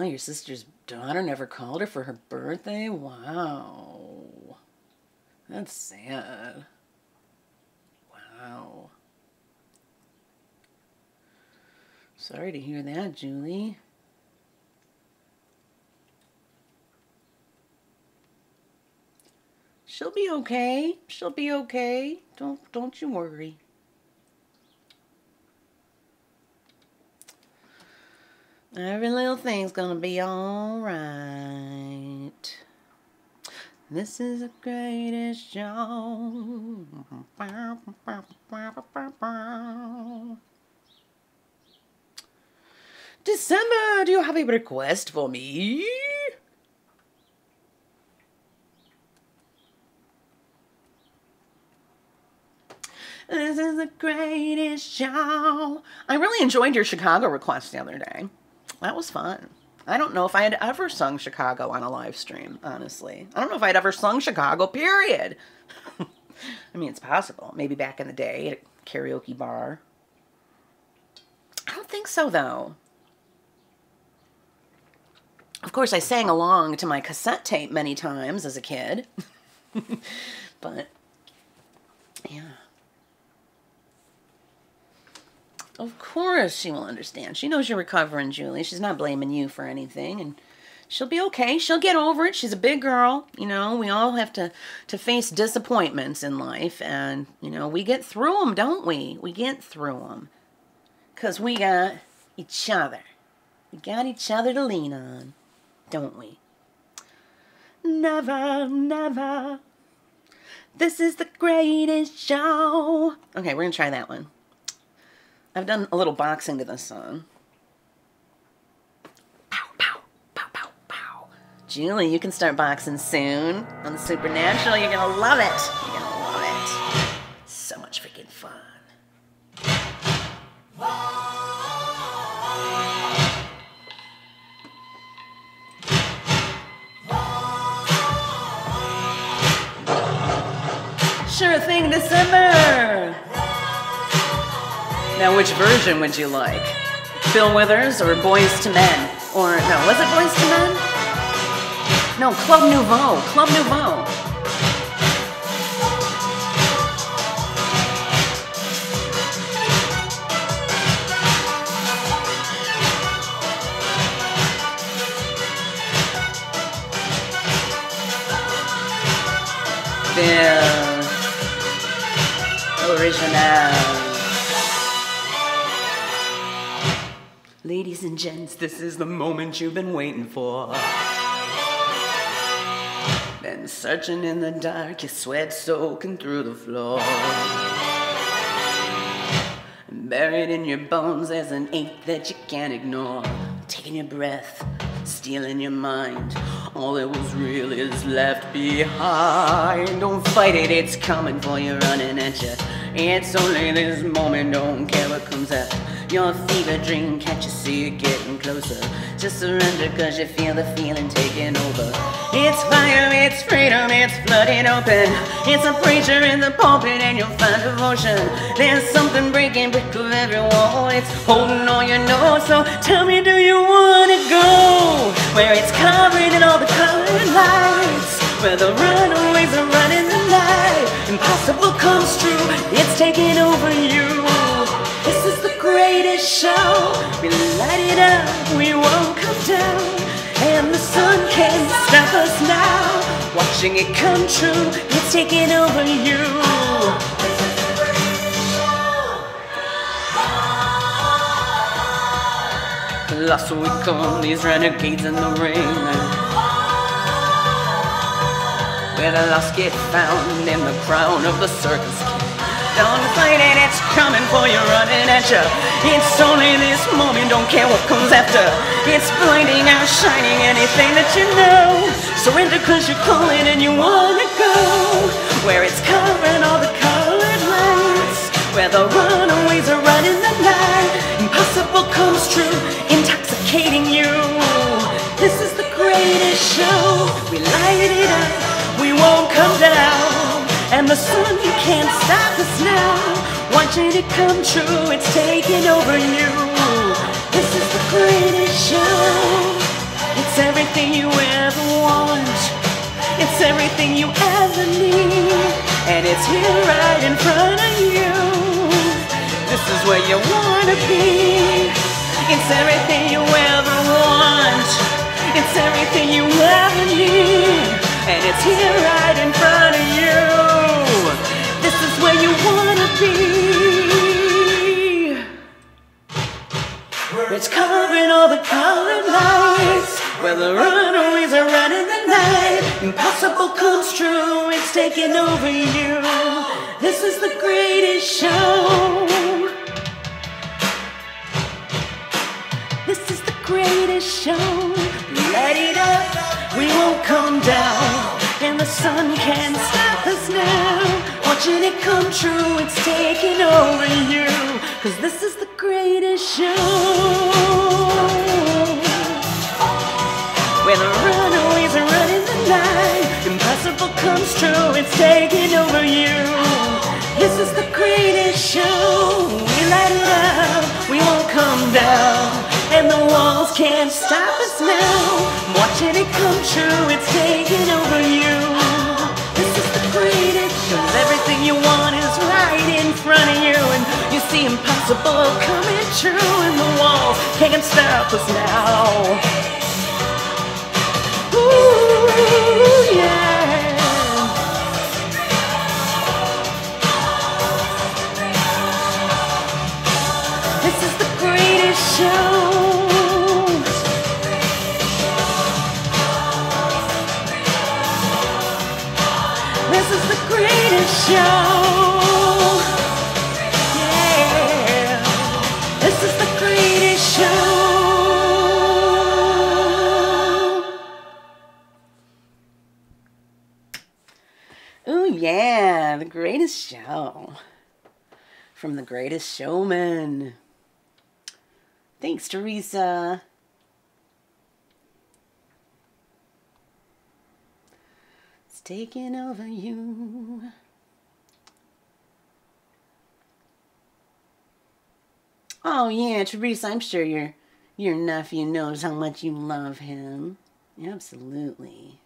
S1: Oh, your sister's daughter never called her for her birthday? Wow. That's sad. Wow. Sorry to hear that, Julie. She'll be okay. She'll be okay. Don't don't you worry. Every little thing's gonna be alright. This is the greatest show. December, do you have a request for me? This is the greatest show. I really enjoyed your Chicago request the other day. That was fun. I don't know if I had ever sung Chicago on a live stream, honestly. I don't know if I'd ever sung Chicago, period. I mean, it's possible. Maybe back in the day at a karaoke bar. I don't think so, though. Of course, I sang along to my cassette tape many times as a kid. but, yeah. Of course she will understand. She knows you're recovering, Julie. She's not blaming you for anything. And she'll be okay. She'll get over it. She's a big girl. You know, we all have to, to face disappointments in life. And, you know, we get through them, don't we? We get through them. Because we got each other. We got each other to lean on, don't we? Never, never. This is the greatest show. Okay, we're going to try that one. I've done a little boxing to this song. Pow, pow, pow, pow, pow. Julie, you can start boxing soon on the Supernatural. You're gonna love it. You're gonna love it. So much freaking fun. Sure thing, December. Now, which version would you like? Bill Withers or Boyz II Men? Or, no, was it Boyz II Men? No, Club Nouveau. Club Nouveau. Bill. Original. Ladies and gents, this is the moment you've been waiting for. Been searching in the dark, your sweat soaking through the floor. Buried in your bones, there's an ache that you can't ignore. Taking your breath, stealing your mind. All that was real is left behind. Don't fight it, it's coming for you, running at you. It's only this moment, don't care what comes after. Your fever dream, you see it getting closer? Just surrender cause you feel the feeling taking over. It's fire, it's freedom, it's flooding open. It's a preacher in the pulpit and you'll find devotion. There's something breaking brick of every wall. It's holding all you know. So tell me, do you wanna go? Where it's covered in all the colored lights. Where the runaways are running the night. Impossible comes true, it's taking over you. Greatest show. We light it up, we won't come down. And the sun can't stop us now. Watching it come true, it's taking over you. Lost we come, these renegades in the rain. Where the lost get found in the crown of the circus king. Don't fight it, it's coming for you, running at you. It's only this moment, don't care what comes after. It's blinding out, shining anything that you know. Surrender cause you're calling and you wanna go. Where it's covering all the colored lights. Where the runaways are running the night. Impossible comes true, intoxicating you. This is the greatest show. We light it up.
S2: We won't come down. And the sun you can't stop us now. Watching it come true, it's taking over you. This is the greatest show. It's everything you ever want. It's everything you ever need. And it's here right in front of you. This is where you wanna be. It's everything you ever want. It's everything you ever need. And it's here right in front of you. Where you wanna be. It's covering all the colored lights. Where the runaways are running the night. Impossible comes true, it's taking over you. This is the greatest show. This is the greatest show. Light it up, we won't come down. And the sun can't stop us now. Watching it come true, it's taking over you. Cause this is the greatest show. Where the runaways are running the night. Impossible comes true, it's taking over you. This is the greatest show. We light it up, we won't come down. And the walls can't stop us now. Watching it come true, it's taking over you. Impossible coming true, and the walls can't stop us now. Ooh,
S1: From the greatest showman. Thanks, Teresa. It's taking over you. Oh yeah, Teresa, I'm sure your your nephew knows how much you love him. Absolutely.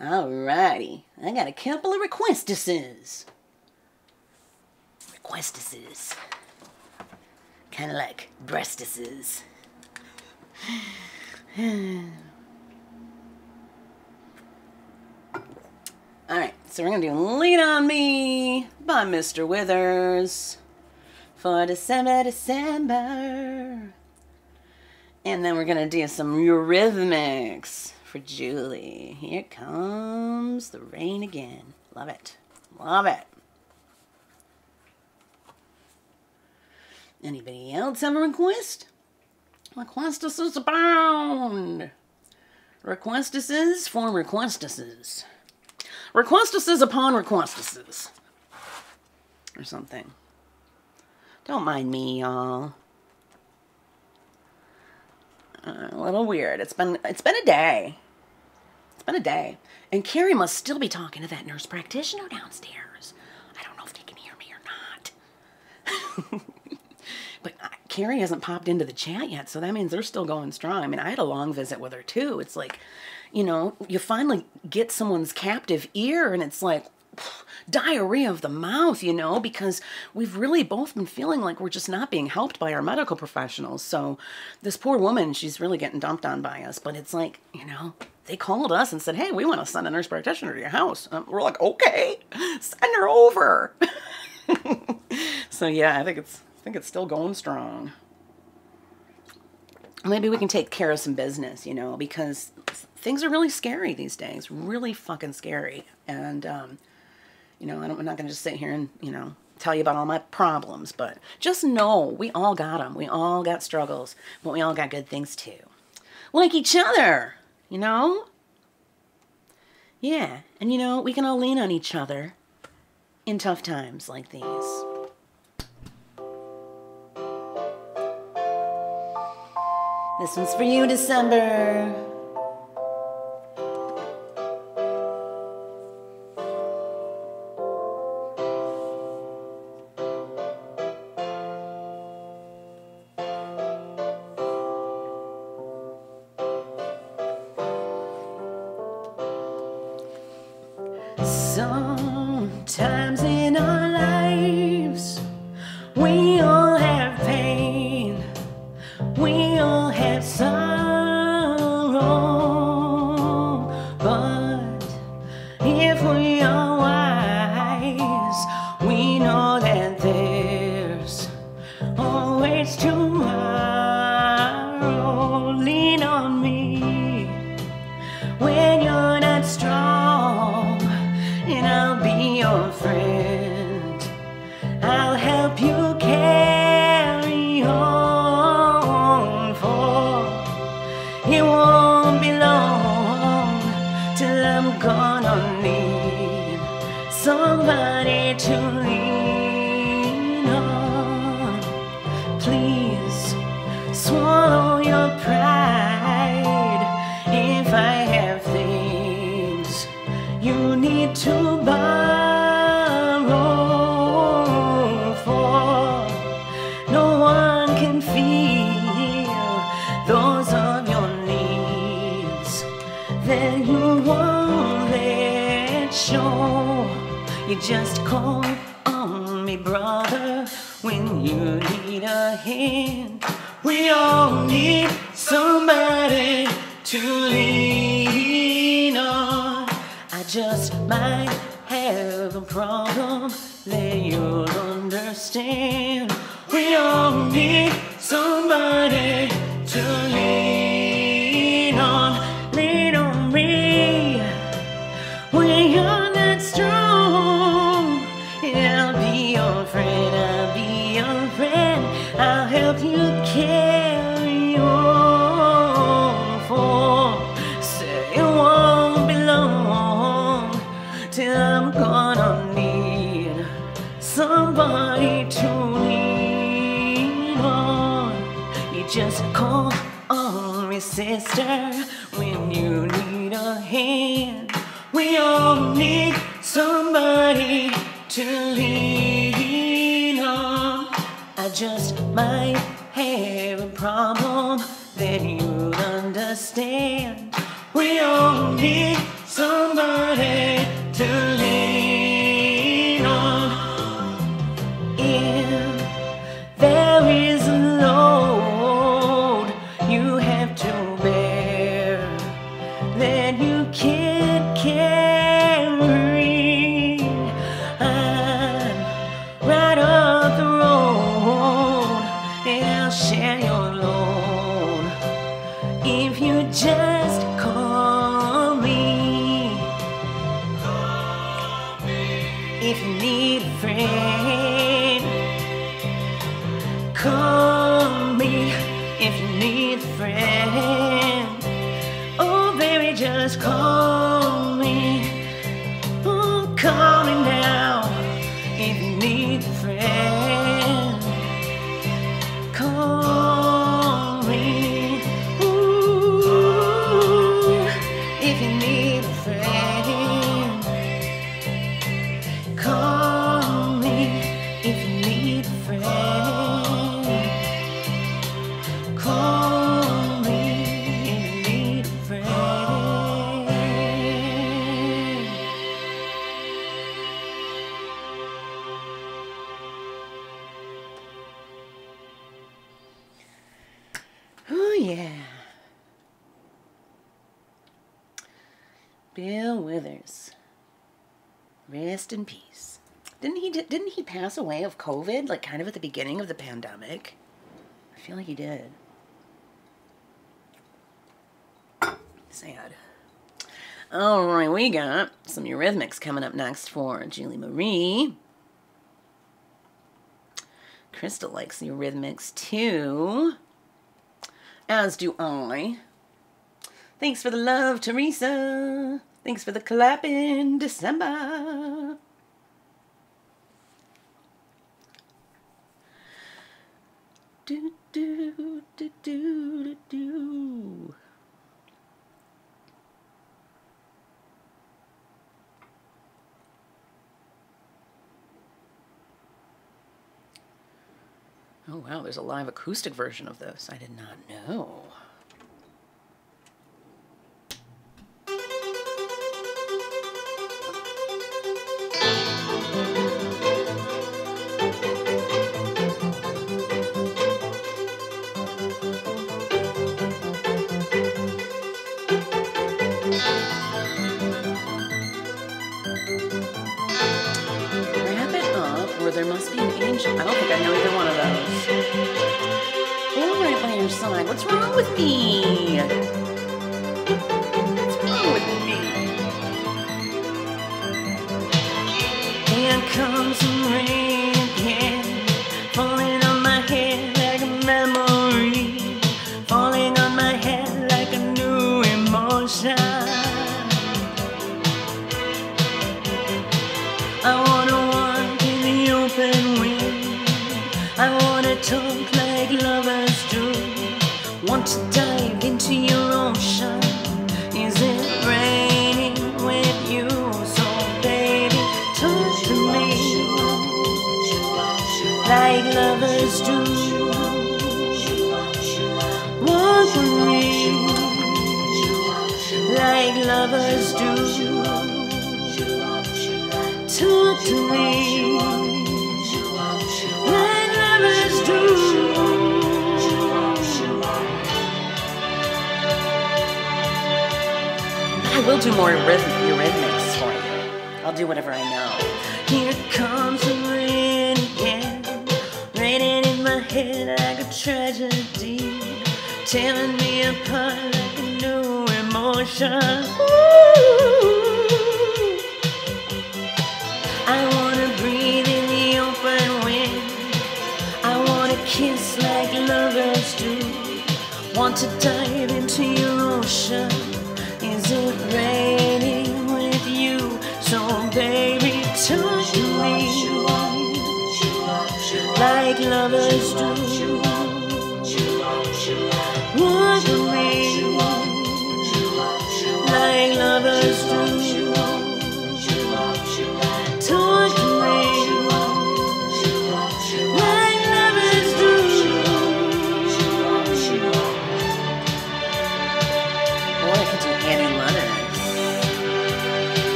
S1: Alrighty, I got a couple of requestuses. Requestuses. Kind of like breastuses. Alright, so we're gonna do Lean on Me by Mr. Withers for December, December. And then we're gonna do some Eurythmics for Julie. Here comes the rain again. Love it. Love it. Anybody else have a request? Requestuses abound. Requestuses for requestuses. Requestuses upon requestuses. Or something. Don't mind me, y'all. Uh, a little weird. It's been it's been a day. It's been a day. And Carrie must still be talking to that nurse practitioner downstairs. I don't know if they can hear me or not. but uh, Carrie hasn't popped into the chat yet, so that means they're still going strong. I mean, I had a long visit with her too. It's like, you know, you finally get someone's captive ear, and it's like diarrhea of the mouth, you know, because we've really both been feeling like we're just not being helped by our medical professionals. So this poor woman, she's really getting dumped on by us. But it's like, you know, they called us and said, hey, we want to send a nurse practitioner to your house. We're like, okay, send her over. so yeah, I think it's I think it's still going strong. Maybe we can take care of some business, you know, because things are really scary these days, really fucking scary. And um, you know, I I'm not going to just sit here and, you know, tell you about all my problems, but just know we all got them. We all got struggles, but we all got good things too. Like each other, you know? Yeah, and you know, we can all lean on each other in tough times like these. This one's for you, December.
S2: Let show you just call on me brother when you need a hand. We all need somebody to lean on. I just might have a problem that you'll understand. We all need somebody to lean sister, when you need a hand. We all need somebody to lean on. I just might have a problem that you'll understand. We all need somebody
S1: Rest in peace. Didn't he didn't he pass away of COVID like kind of at the beginning of the pandemic? I feel like he did. Sad. All right, we got some Eurythmics coming up next for Julie Marie. Crystal likes Eurythmics too. As do I. Thanks for the love, Teresa. Thanks for the clap in December. Do, do, do, do, do. Oh wow, there's a live acoustic version of this. I did not know. I don't think I know either one of those. All right by your side. What's wrong with me? What's wrong with me?
S2: Here comes the rain. We'll do
S1: more rhythm, Eurythmics for you. I'll do whatever I know.
S2: Here comes the rain again, raining in my head like a tragedy, tearing me apart like a new emotion. Ooh. I wanna breathe in the open wind. I wanna kiss like lovers do. Want to die others do.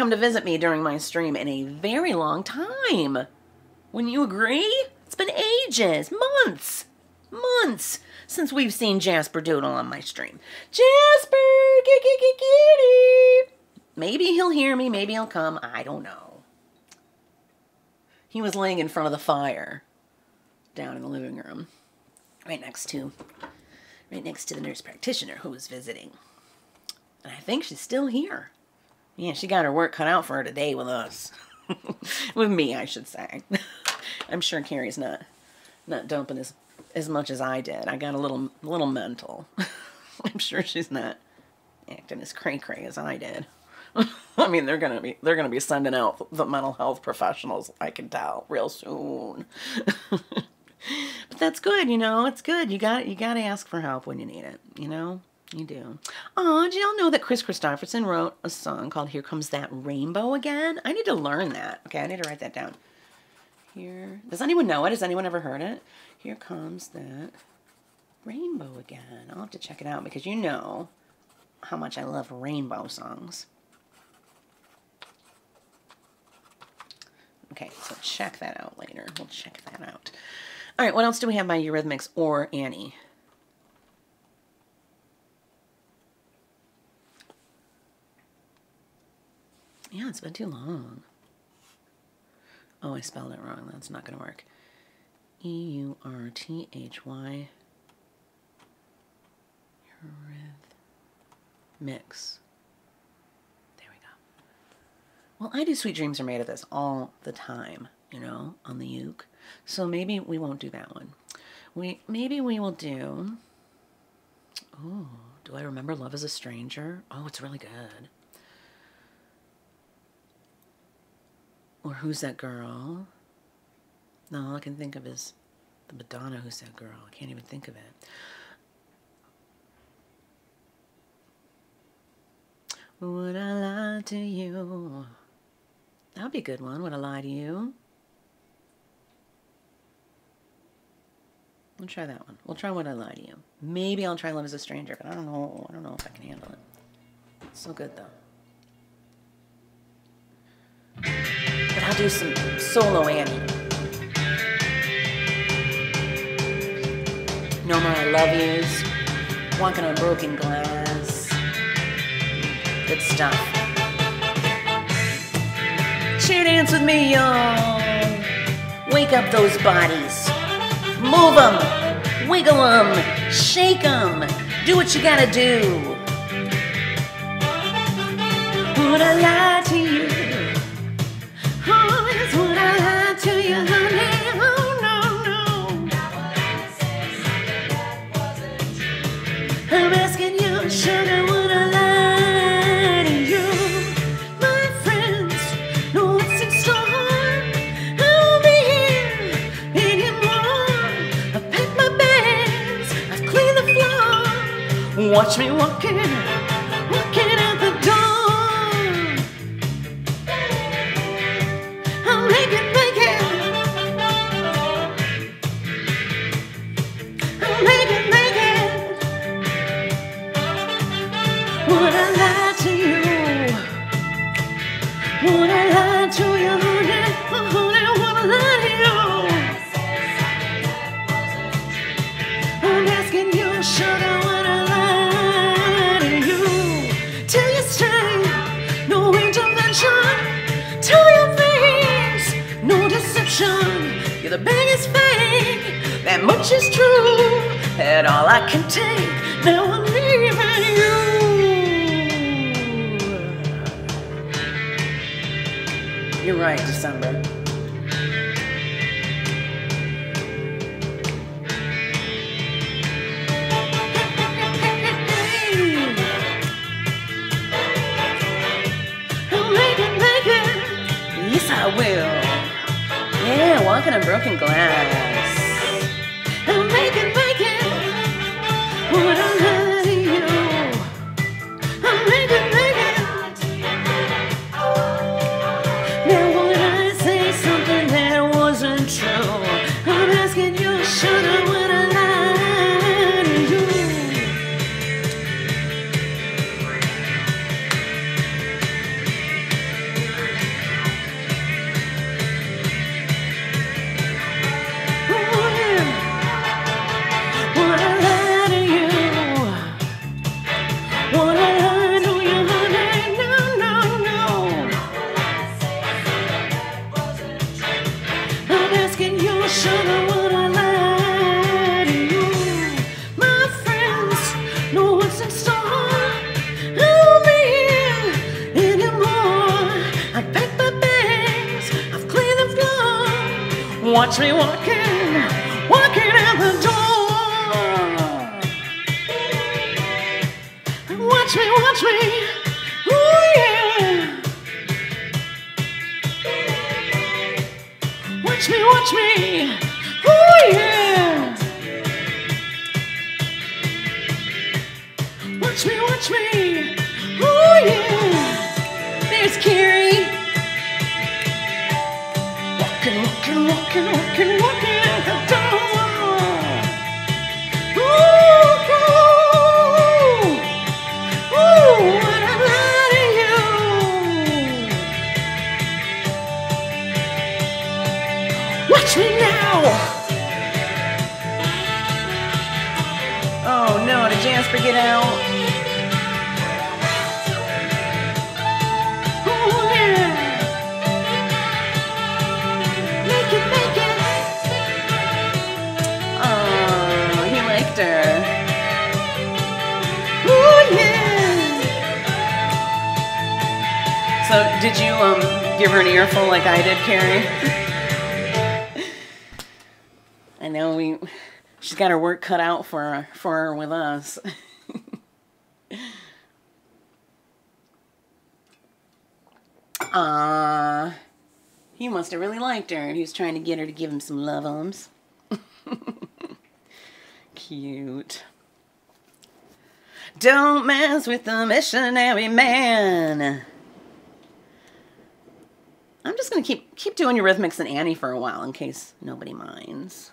S1: come to visit me during my stream in a very long time. Wouldn't you agree? It's been ages, months, months since we've seen Jasper Doodle on my stream. Jasper, kitty. Maybe he'll hear me, maybe he'll come, I don't know. He was laying in front of the fire down in the living room, right next to, right next to the nurse practitioner who was visiting. And I think she's still here. Yeah, she got her work cut out for her today with us. with me, I should say. I'm sure Carrie's not not dumping as as much as I did. I got a little little mental. I'm sure she's not acting as cray cray as I did. I mean, they're gonna be they're gonna be sending out the mental health professionals. I can tell real soon. but that's good, you know. It's good. You got you got to ask for help when you need it. You know. You do. Oh, did y'all know that Kris Kristofferson wrote a song called Here Comes That Rainbow Again? I need to learn that. Okay, I need to write that down. Here. Does anyone know it? Has anyone ever heard it? Here comes that rainbow again. I'll have to check it out because you know how much I love rainbow songs. Okay, so check that out later. We'll check that out. All right, what else do we have by Eurythmics or Annie? Yeah, it's been too long. Oh, I spelled it wrong. That's not going to work. E U R T H Y. Mix. There we go. Well, I do Sweet Dreams Are Made of This all the time, you know, on the uke. So maybe we won't do that one. We Maybe we will do. Oh, do I remember Love is a Stranger? Oh, it's really good. Or Who's That Girl? No, all I can think of is the Madonna Who's That Girl. I can't even think of it. Would I lie to you? That would be a good one. Would I lie to you? We'll try that one. We'll try Would I Lie to You. Maybe I'll try Love as a Stranger, but I don't know. I don't know if I can handle it. It's so good though. But I'll do some solo Annie. No More I Love Yous. Walking on Broken Glass. Good stuff. Cheer dance with me, y'all. Wake up those bodies. Move them. Wiggle them. Shake them. Do what you gotta do. Would I lie to you? Watch me walking, the biggest fake, that much is true. And all I can take, now I'm leaving you. You're right, December. On broken glass. I'll make it, make it. For for with us. Ah, he must have really liked her and he was trying to get her to give him some love ums. Cute. Don't mess with the missionary man. I'm just gonna keep keep doing Eurythmics and Annie for a while in case nobody minds.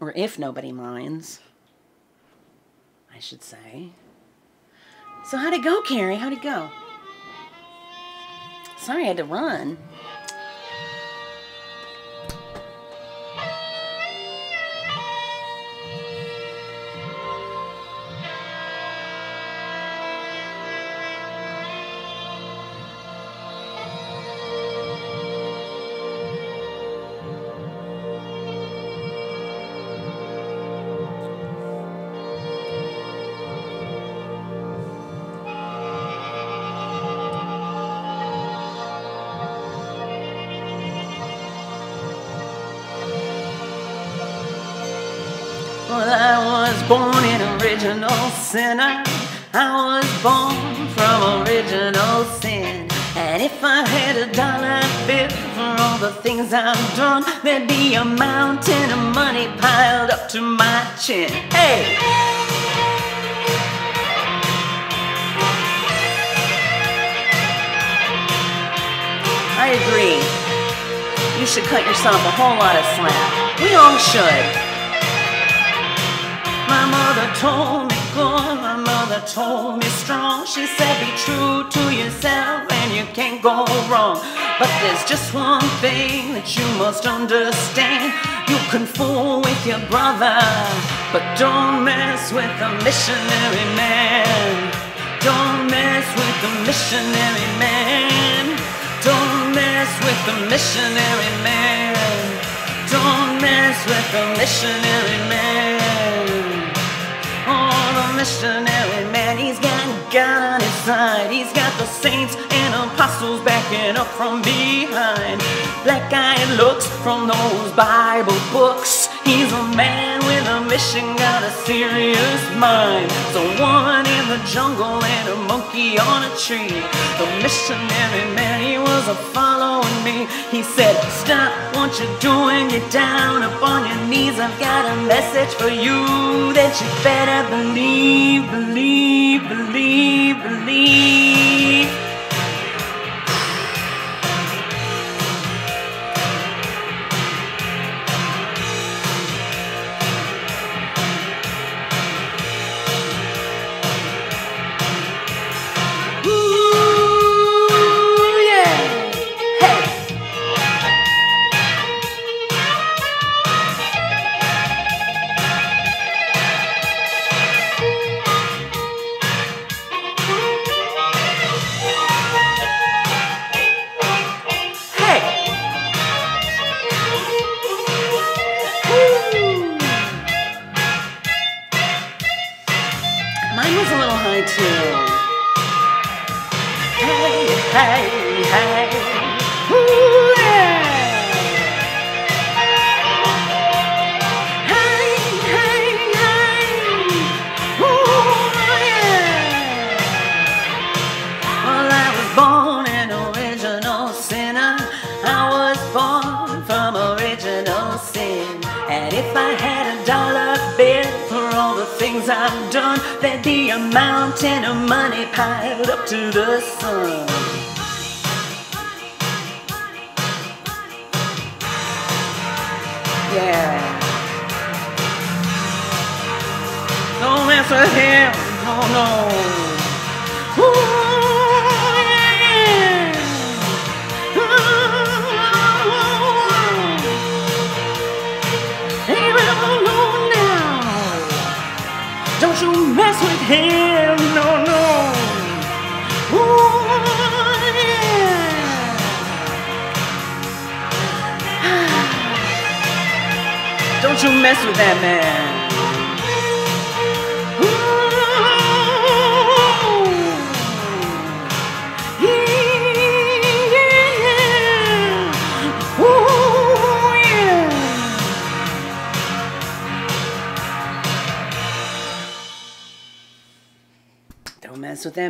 S1: Or if nobody minds. I should say. So how'd it go, Carrie? How'd it go? Sorry I had to run. Original sinner. I was born from original sin. And if I had a dollar bill for all the things I've done, there'd be a mountain of money piled up to my chin. Hey! I agree. You should cut yourself a whole lot of slack. We all should. My mother told me good, my mother told me strong. She said be true to yourself and you can't go wrong. But there's just one thing that you must understand. You can fool with your brother, but don't mess with the missionary man. Don't mess with the missionary man. Don't mess with the missionary man. Don't mess with the missionary man. Missionary man, he's got God on his side. He's got the saints and apostles backing up from behind. Black eyed looks from those Bible books. He's a man with a mission, got a serious mind. So one in the jungle and a monkey on a tree. The missionary man, he was a following me. He said, Stop what you're doing, get down upon your knees. I've got a message for you that you better believe, believe, believe, believe.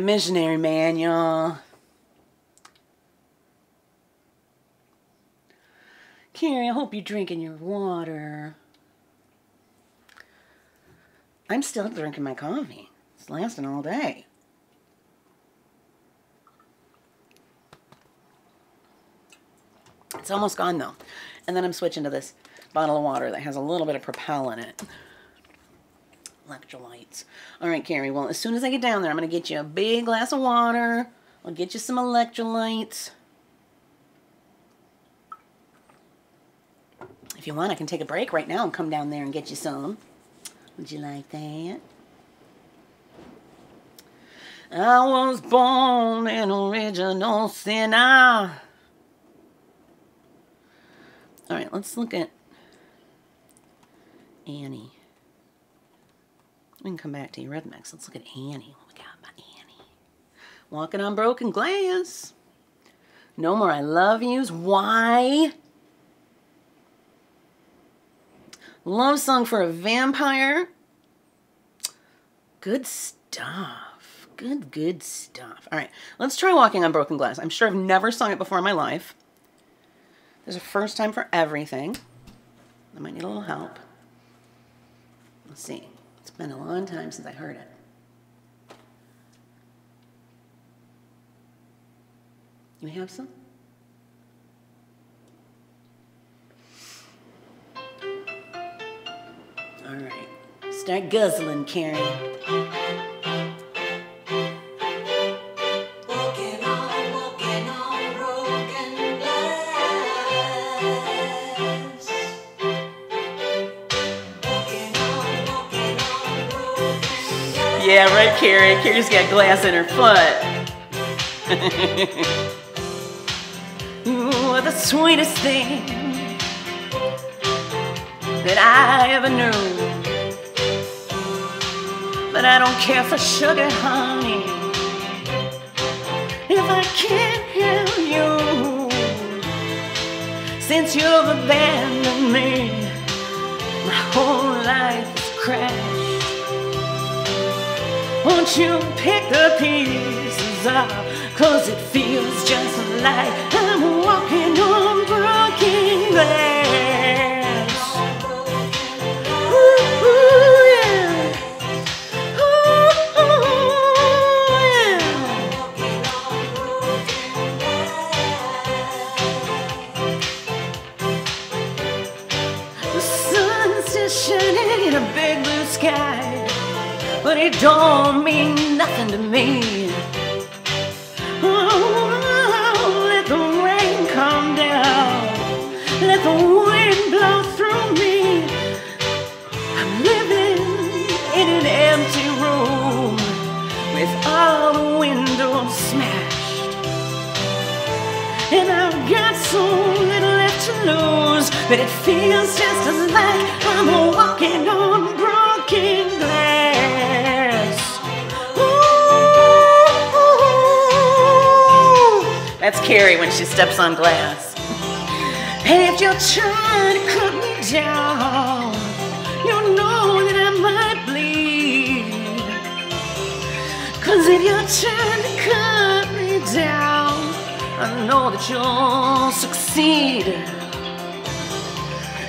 S1: Missionary man, y'all. Carrie, I hope you're drinking your water. I'm still drinking my coffee. It's lasting all day. It's almost gone though. And then I'm switching to this bottle of water that has a little bit of propel in it. Electrolytes. All right, Carrie. Well, as soon as I get down there, I'm going to get you a big glass of water. I'll get you some electrolytes. If you want, I can take a break right now and come down there and get you some. Would you like that? I was born an original sinner. All right, let's look at Annie. We can come back to Eurythmics. Let's look at Annie. What we got by Annie? Walking on broken glass. No more I love yous. Why? Love song for a vampire. Good stuff. Good, good stuff. All right, let's try Walking on Broken Glass. I'm sure I've never sung it before in my life. There's a first time for everything. I might need a little help. Let's see. It's been a long time since I heard it. You have some? All right. Start guzzling, Karen. Yeah, right, Carrie. Carrie's got glass in her foot. are the sweetest thing that I ever knew. But I don't care for sugar, honey. If I can't have you, since you've abandoned me, my whole life is crashed. Won't you pick the pieces up? Cause it feels just like I'm walking on broken glass. Don't mean nothing to me. Oh, let the rain come down, let the wind blow through me. I'm living in an empty room with all the windows smashed. And I've got so little left to lose that it feels just like I'm walking on That's Carrie when she steps on glass.
S2: And if you're trying to cut me down, you know that I might bleed. Cause if you're trying to cut me down, I know that you'll succeed.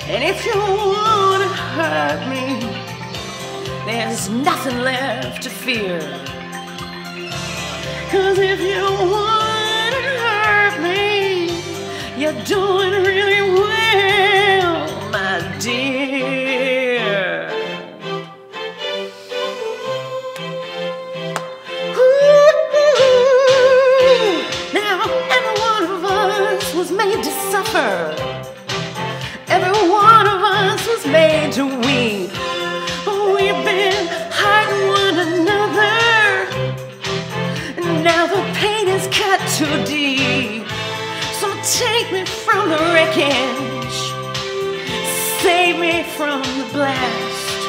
S2: And if you wanna hurt me, there's nothing left to fear. Cause if you me, you're doing really well, my dear. Ooh, now, every one of us was made to suffer. Every one of us was made to weep. But We've been hurting one another. And now the pain is cut too deep. From the wreckage. Save me from the blast.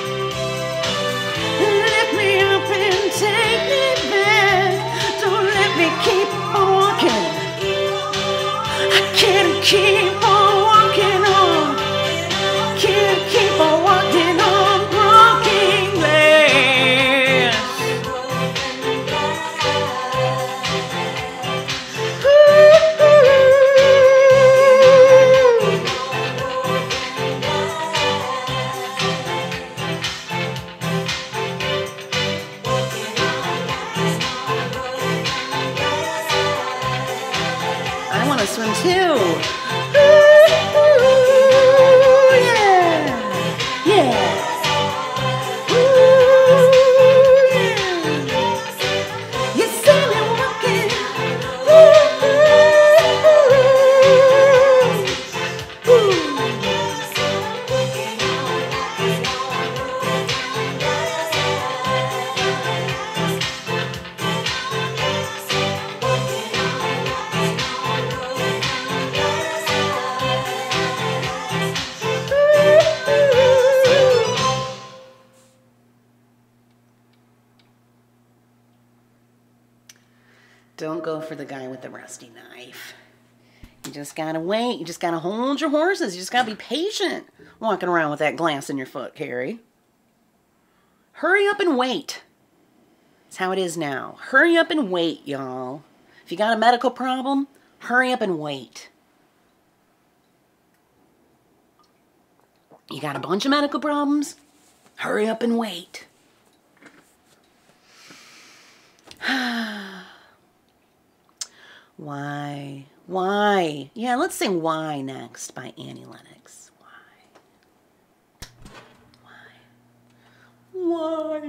S2: Lift me up and take me back. Don't let me keep on walking. I can't keep
S1: gotta hold your horses. You just gotta be patient walking around with that glass in your foot, Carrie. Hurry up and wait. That's how it is now. Hurry up and wait, y'all. If you got a medical problem, hurry up and wait. You got a bunch of medical problems? Hurry up and wait. Why? Why? Yeah, let's sing Why next by Annie Lennox. Why? Why? Why?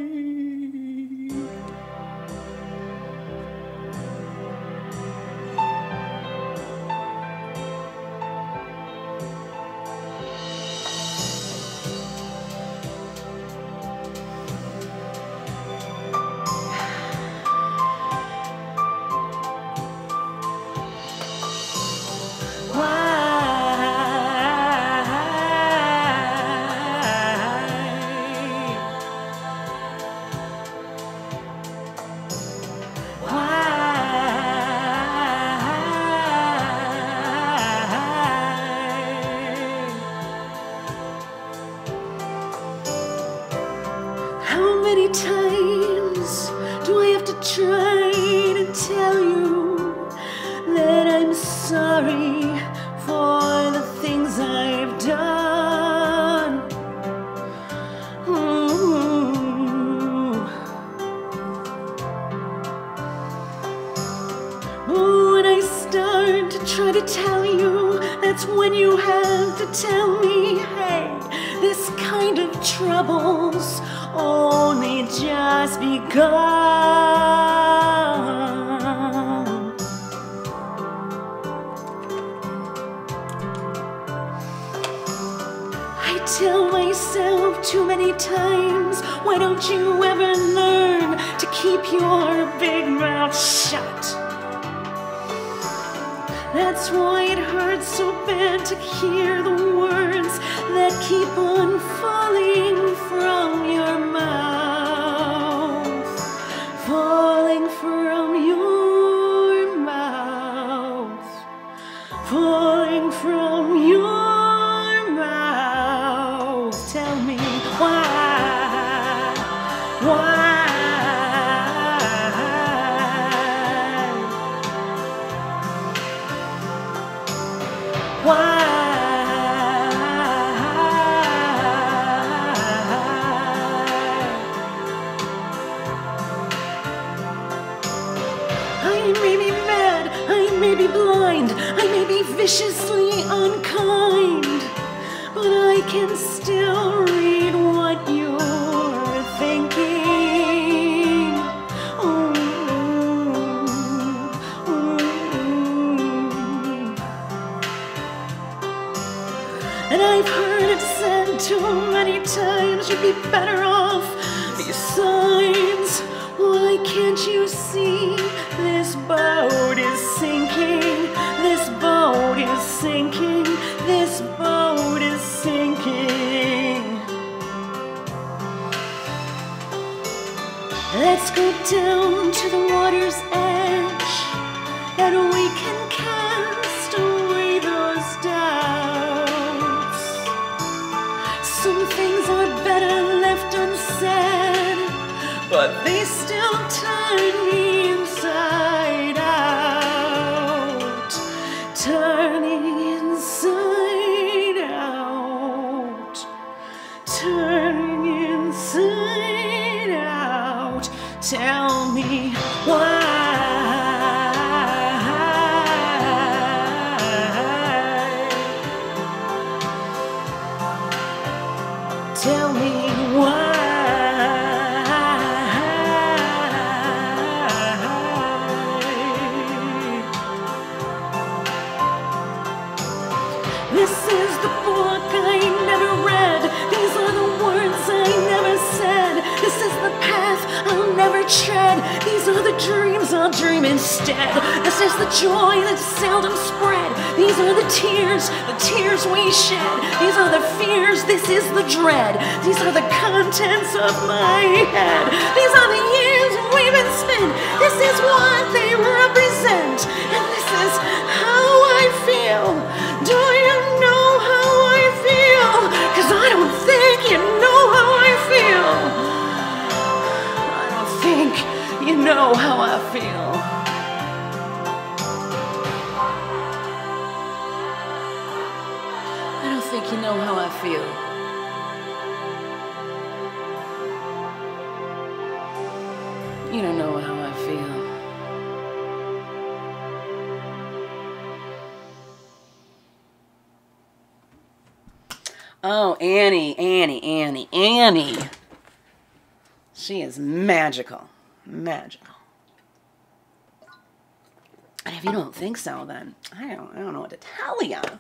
S1: now then. I don't, I don't know what to tell you. I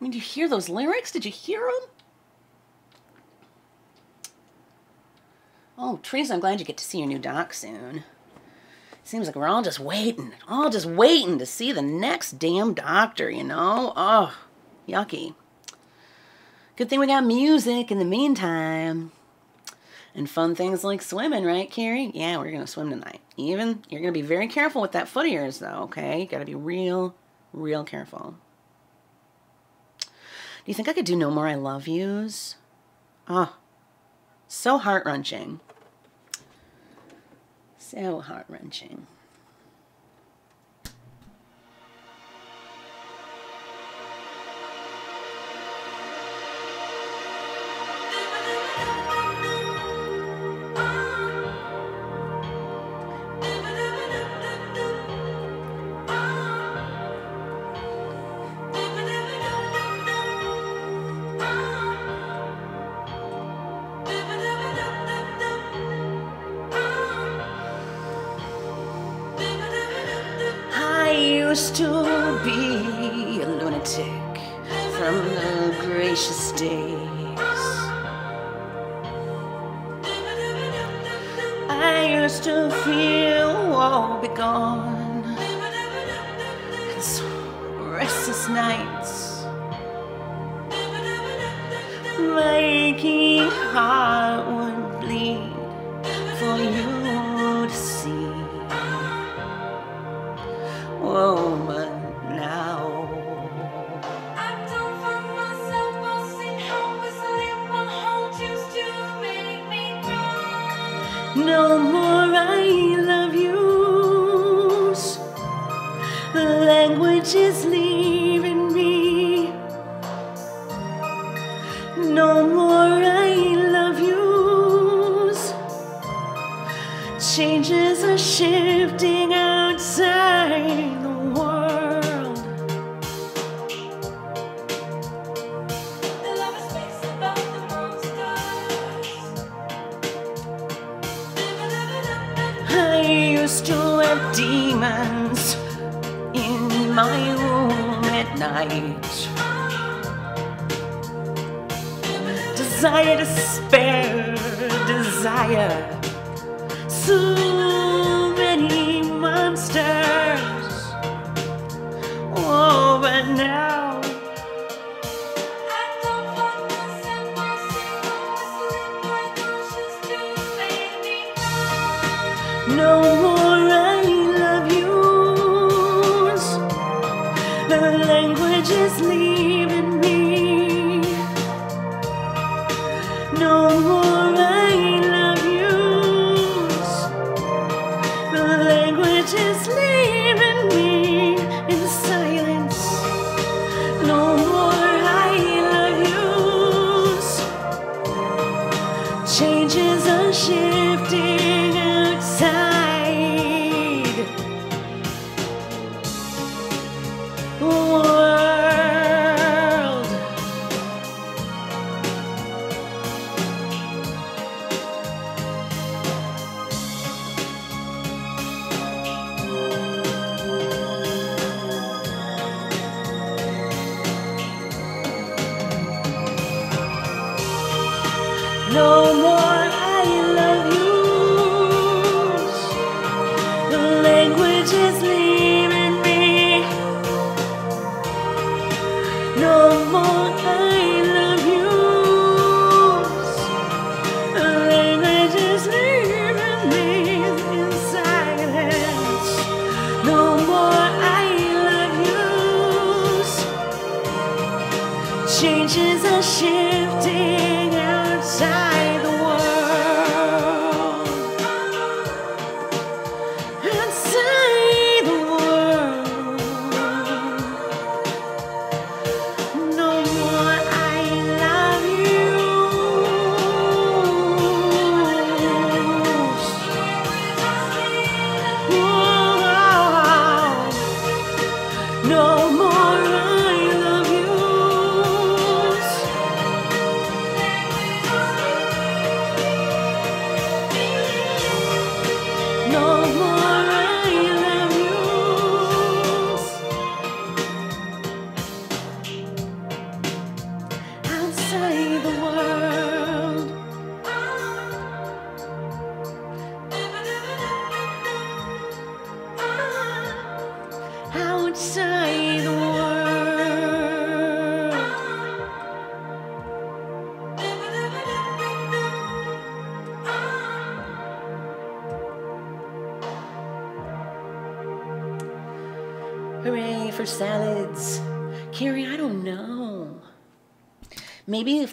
S1: mean, do you hear those lyrics? Did you hear them? Oh, Teresa, I'm glad you get to see your new doc soon. Seems like we're all just waiting, all just waiting to see the next damn doctor, you know? Oh, yucky. Good thing we got music in the meantime and fun things like swimming, right, Carrie? Yeah, we're going to swim tonight. Even, you're going to be very careful with that foot of yours, though, okay? You got to be real, real careful. Do you think I could do no more I love yous? Oh, so heart wrenching. So heart wrenching.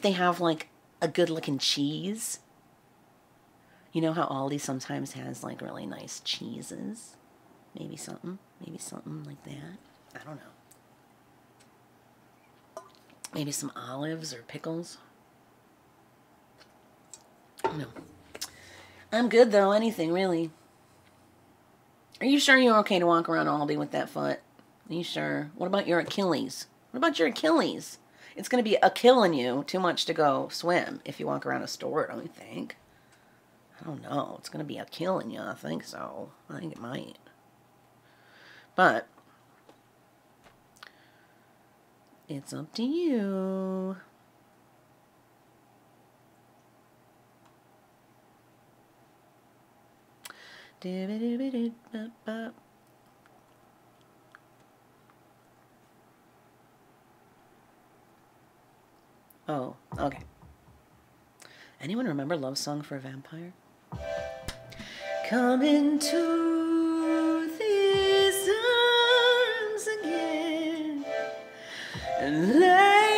S2: They have like a good looking cheese. You know how Aldi sometimes has like really nice cheeses? Maybe something. Maybe something like that. I don't know. Maybe some olives or pickles. Know. I'm good though, anything really. Are you sure you're okay to walk around Aldi with that foot? Are you sure? What about your Achilles? What about your Achilles? It's going to be a killing you too much to go swim if you walk around a store, don't you think? I don't know. It's going to be a killing you. I think so. I think it might. But it's up to you. Doo-ba-doo-ba-doo-ba-ba. Oh, okay. Anyone remember Love Song for a Vampire? Come into these arms again and lay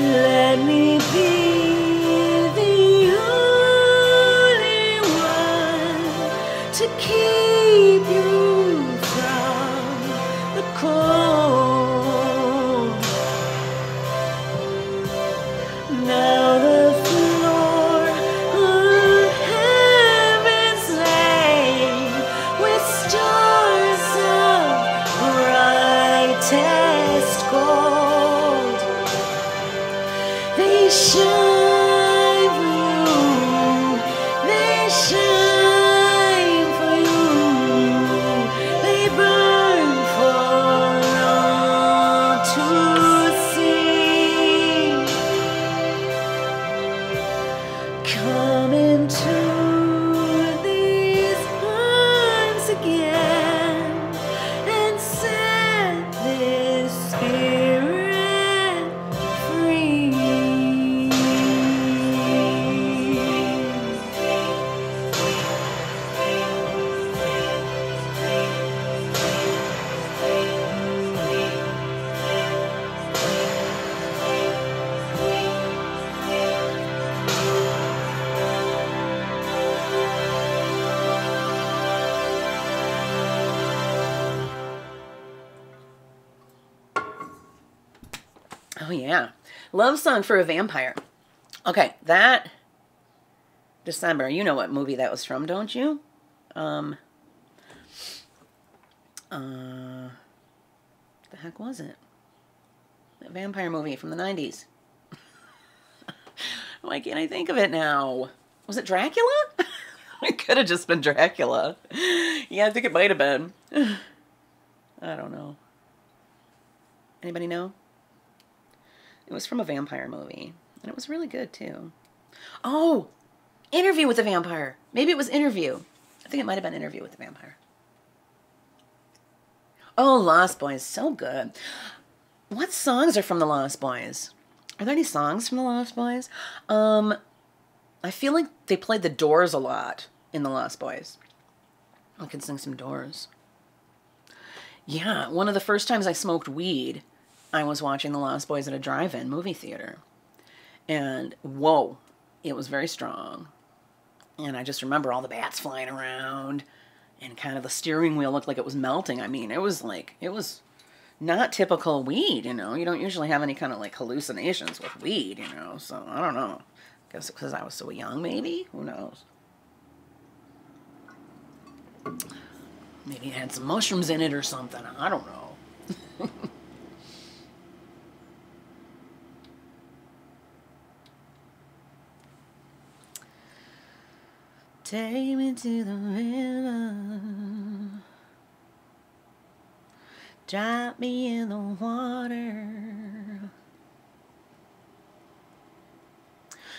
S2: Let me be
S1: Love song for a vampire. Okay, that December. You know what movie that was from, don't you? Um uh the heck was it? That vampire movie from the 90s. Why can't I think of it now? Was it Dracula? it could have just been Dracula. Yeah, I think it might have been. I don't know. Anybody know? It was from a vampire movie, and it was really good too. Oh, Interview with the Vampire. Maybe it was Interview. I think it might have been Interview with the Vampire. Oh, Lost Boys, so good. What songs are from the Lost Boys? Are there any songs from the Lost Boys? Um, I feel like they played the Doors a lot in the Lost Boys. I can sing some Doors. Yeah, one of the first times I smoked weed, I was watching The Lost Boys at a drive-in movie theater. And whoa, it was very strong. And I just remember all the bats flying around and kind of the steering wheel looked like it was melting. I mean, it was like it was not typical weed, you know. You don't usually have any kind of like hallucinations with weed, you know. So I don't know. Guess because I was so young, maybe. Who knows? Maybe it had some mushrooms in it or something. I don't know. Take me to the river. Drop me in the water.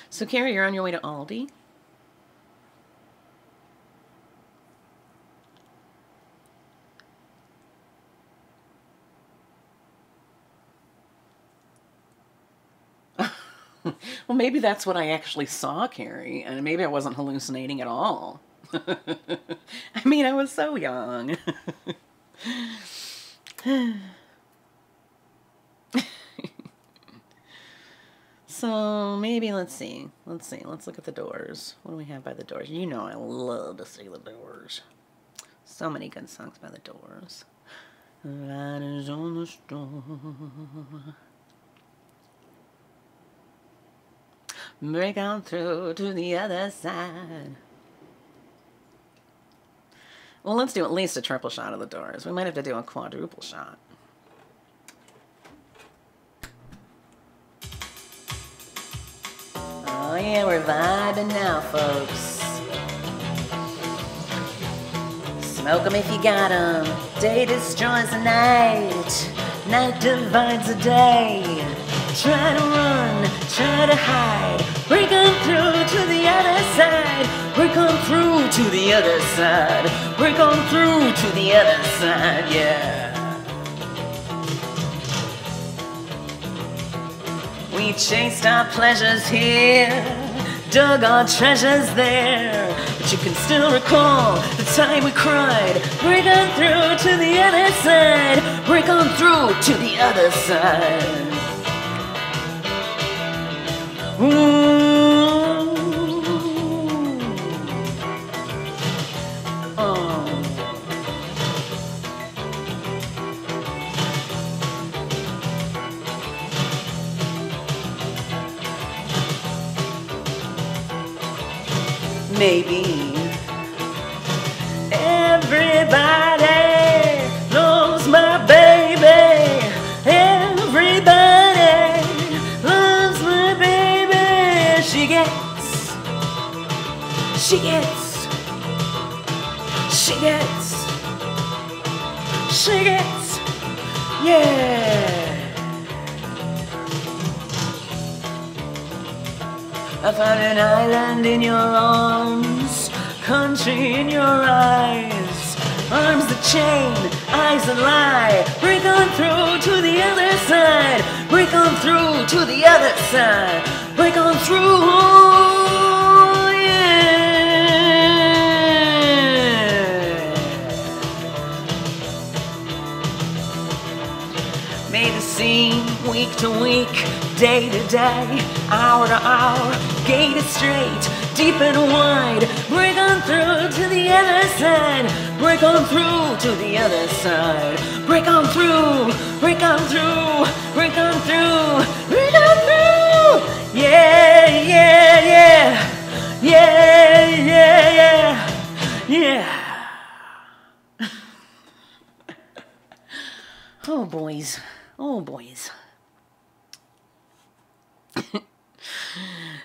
S1: So, Carrie, you're on your way to Aldi? well, maybe that's what I actually saw, Carrie, and maybe I wasn't hallucinating at all. I mean, I was so young. so maybe let's see. Let's see. Let's look at the doors. What do we have by the doors? You know I love to see the doors. So many good songs by the doors. Riders on the storm. Break on through to the other side. Well, let's do at least a triple shot of the doors. We might have to do a quadruple shot. Oh yeah, we're vibing now, folks. Smoke 'em if you got 'em. Day destroys the night. Night divides the day. Try to run, try to hide. Break on through to the other side. Break on through to the other side. Break on through to the other side, yeah. We chased our pleasures here, dug our treasures there. But you can still recall the time we cried. Break on through to the other side. Break on through to the other side. Maybe I found an island in your arms, country in your eyes, arms that chain, eyes that lie. Break on through to the other side, break on through to the other side, break on through. The scene week to week, day to day, hour to hour, gated straight, deep and wide. Break on through to the other side, break on through to the other side, break on through, break on through, break on through, break on through. Yeah, yeah, yeah, yeah, yeah, yeah, yeah. Oh, boys. Oh, boys.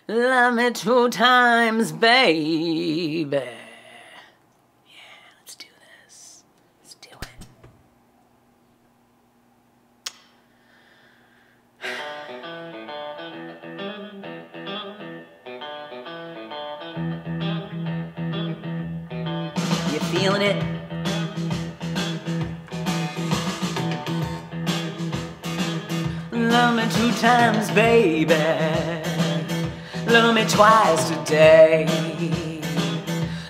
S1: Love me two times, baby. Yeah, let's do this. Let's do it. You feeling it? Love me two times, baby. Love me twice today.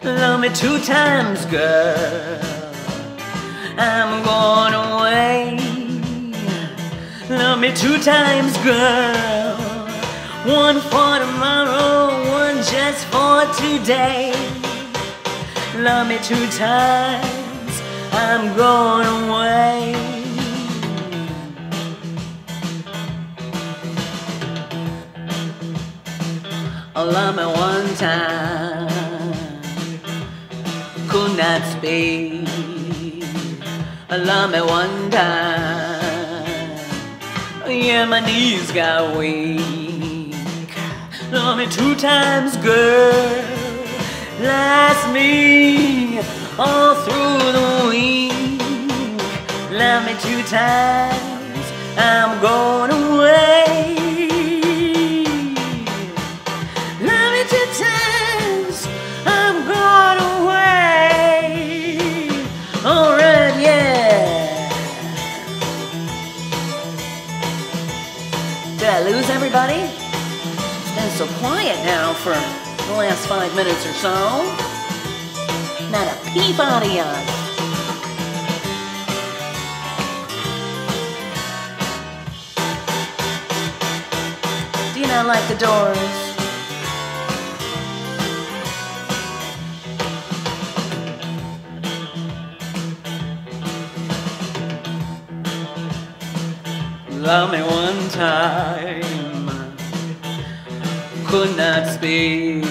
S1: Love me two times, girl. I'm going away. Love me two times, girl. One for tomorrow, one just for today. Love me two times. I'm going away.
S2: Love me one time. Could not speak. Love me one time. Yeah, my knees got weak. Love me two times, girl. Last me all through the week. Love me two times. I'm going away. Everybody? It's been so quiet now for the last five minutes or so. Not a peep out of you. Do you not like the doors? Love me one time, could not speak.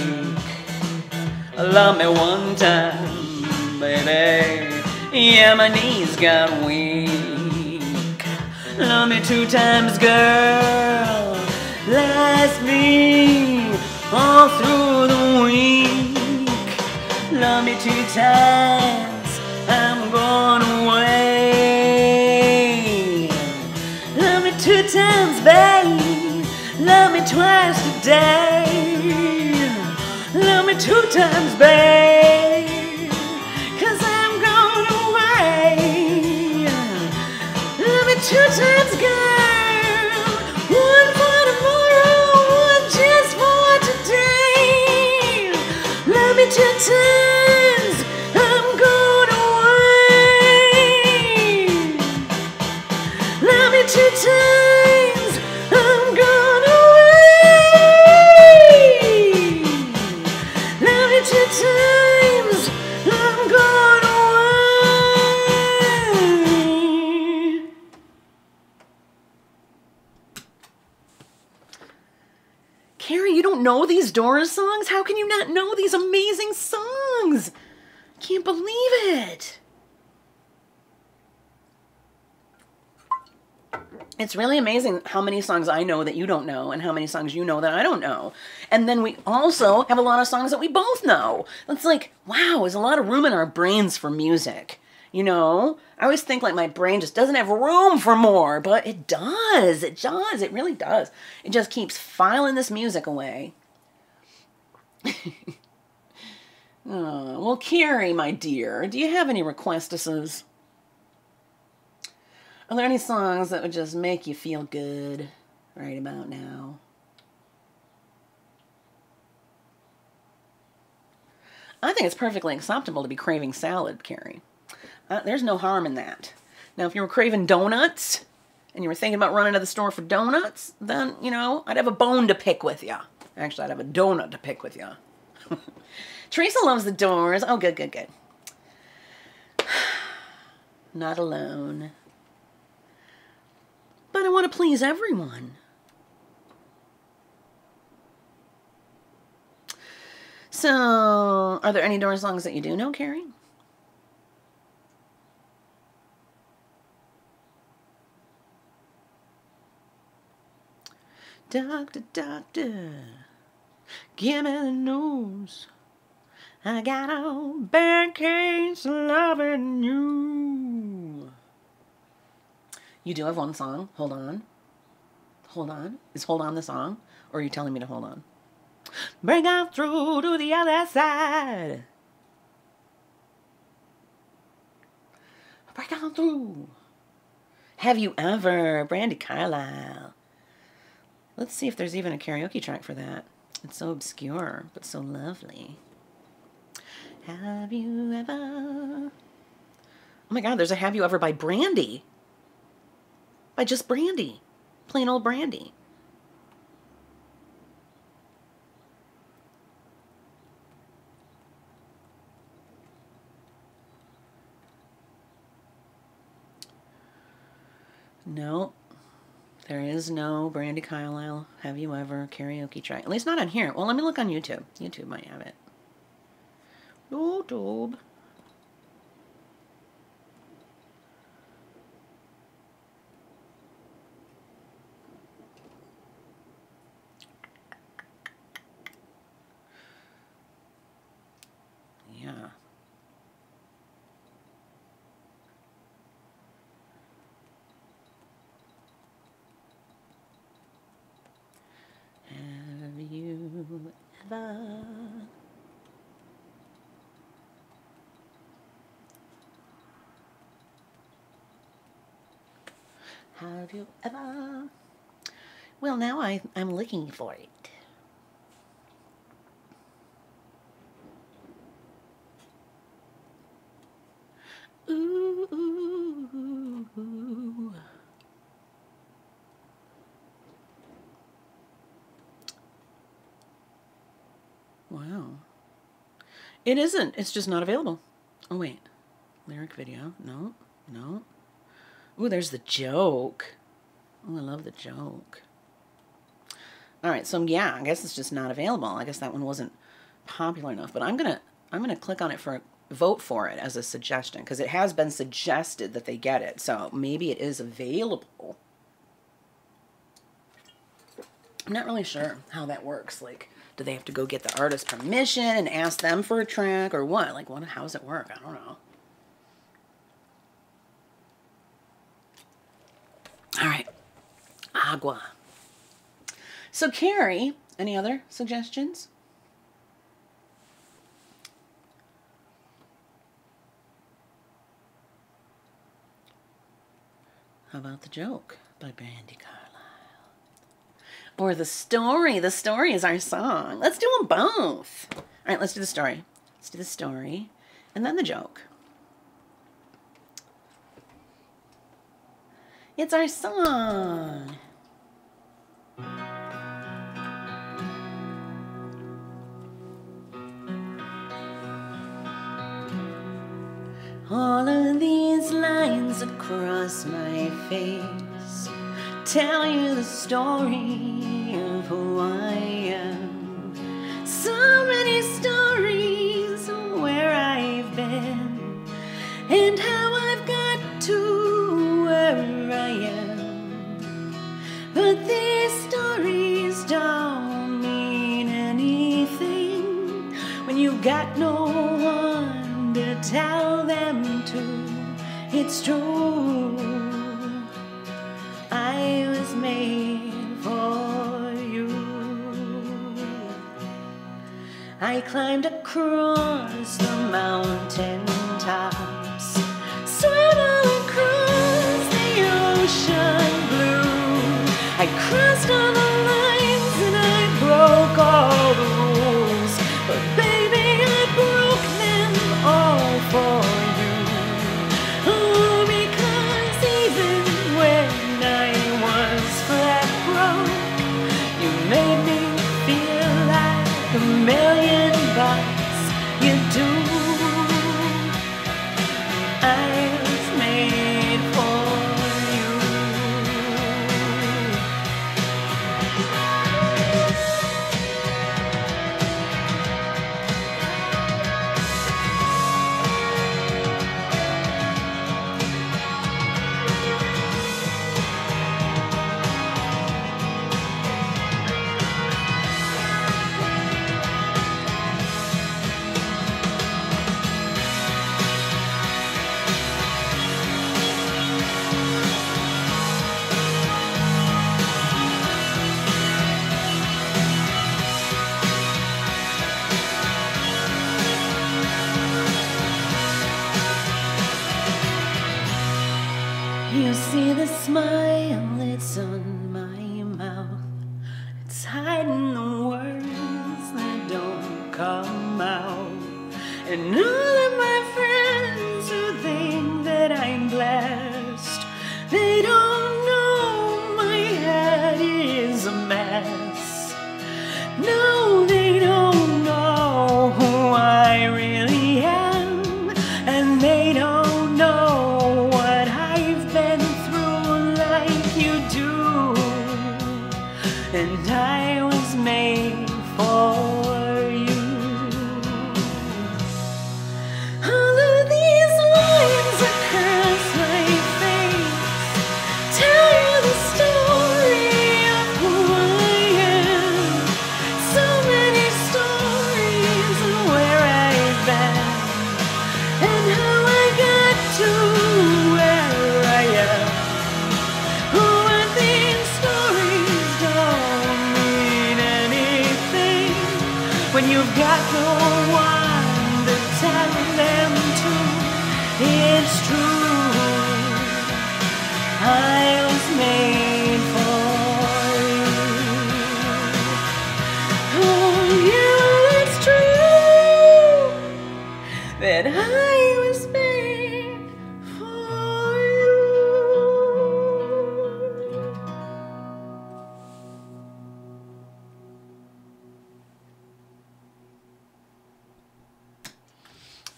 S2: Love me one time, baby. Yeah, my knees got weak. Love me two times, girl. Last me all through the week. Love me two times. I'm going away. Love a day. Love me two times, babe.
S1: Doors songs? How can you not know these amazing songs? Can't believe it. It's really amazing how many songs I know that you don't know and how many songs you know that I don't know. And then we also have a lot of songs that we both know. It's like, wow, there's a lot of room in our brains for music. You know, I always think like my brain just doesn't have room for more, but it does. It does. It really does. It just keeps filing this music away. Oh, well, Carrie, my dear, do you have any requestuses? Are there any songs that would just make you feel good right about now? I think it's perfectly acceptable to be craving salad, Carrie. Uh, there's no harm in that. Now, if you were craving donuts and you were thinking about running to the store for donuts, then, you know, I'd have a bone to pick with you. Actually, I'd have a donut to pick with you. Teresa loves the doors. Oh, good, good, good. Not alone. But I want to please everyone. So, are there any door songs that you do know, Carrie? Doctor, doctor, give me the news. I got a bad case loving you. You do have one song. Hold on. Hold on. Is Hold On the song? Or are you telling me to hold on? Break out through to the other side. Break on through. Have you ever? Brandi Carlile. Let's see if there's even a karaoke track for that. It's so obscure, but so lovely. Have you ever? Oh my god, there's a Have You Ever by Brandy. By just Brandy. Plain old Brandy. No. There is no Brandi Carlile. Have you ever karaoke try? At least not on here. Well, let me look on YouTube. YouTube might have it. YouTube. Yeah. Have you ever? Well, now I, I'm looking for it. Ooh. Wow. It isn't. It's just not available. Oh, wait. Lyric video. No. No. Ooh, there's the joke. Oh, I love the joke. All right, so yeah, I guess it's just not available. I guess that one wasn't popular enough, but I'm gonna I'm gonna click on it for vote for it as a suggestion because it has been suggested that they get it, so maybe it is available. I'm not really sure how that works. Like, do they have to go get the artist permission and ask them for a track or what? Like, what? How does it work? I don't know. All right, agua. So, Carrie, any other suggestions? How about the joke by Brandi Carlile? Or the story. The story is our song. Let's do them both. All right, let's do the story. Let's do the story and then the joke. It's our song. All of these lines across my face tell you the story of who I am. So many stories got no one to tell them to. It's true. I was made for you. I climbed across the mountain tops, swam across the ocean blue. I crossed the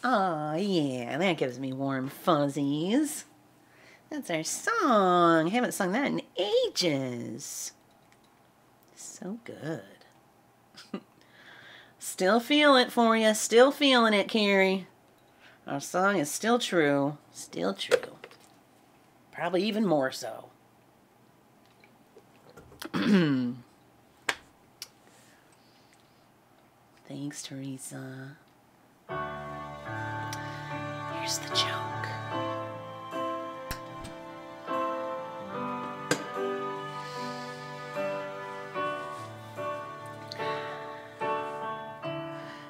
S1: Oh,
S2: yeah, that
S1: gives me warm fuzzies. That's our song. I Haven't sung that in ages. So good. still feel it for you. Still feeling it, Carrie. Our song is still true. Still true. Probably even more so. Thanks, Teresa. Here's the joke.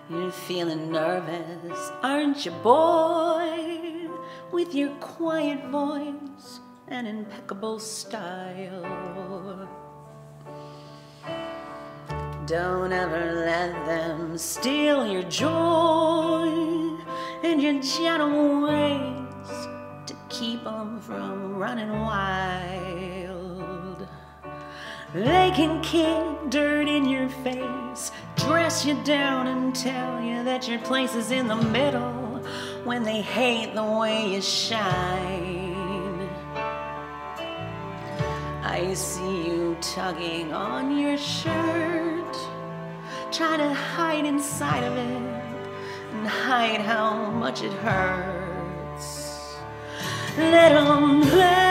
S1: You're feeling nervous, aren't you, boy? With your quiet voice and impeccable style. Don't ever let them steal your joy and your gentle ways to keep them from running wild. They can kick dirt in your face, dress you down, and tell you that your place is in the middle when they hate the way you shine. I see you tugging on your shirt, trying to hide inside of it and hide how much it hurts. Let them laugh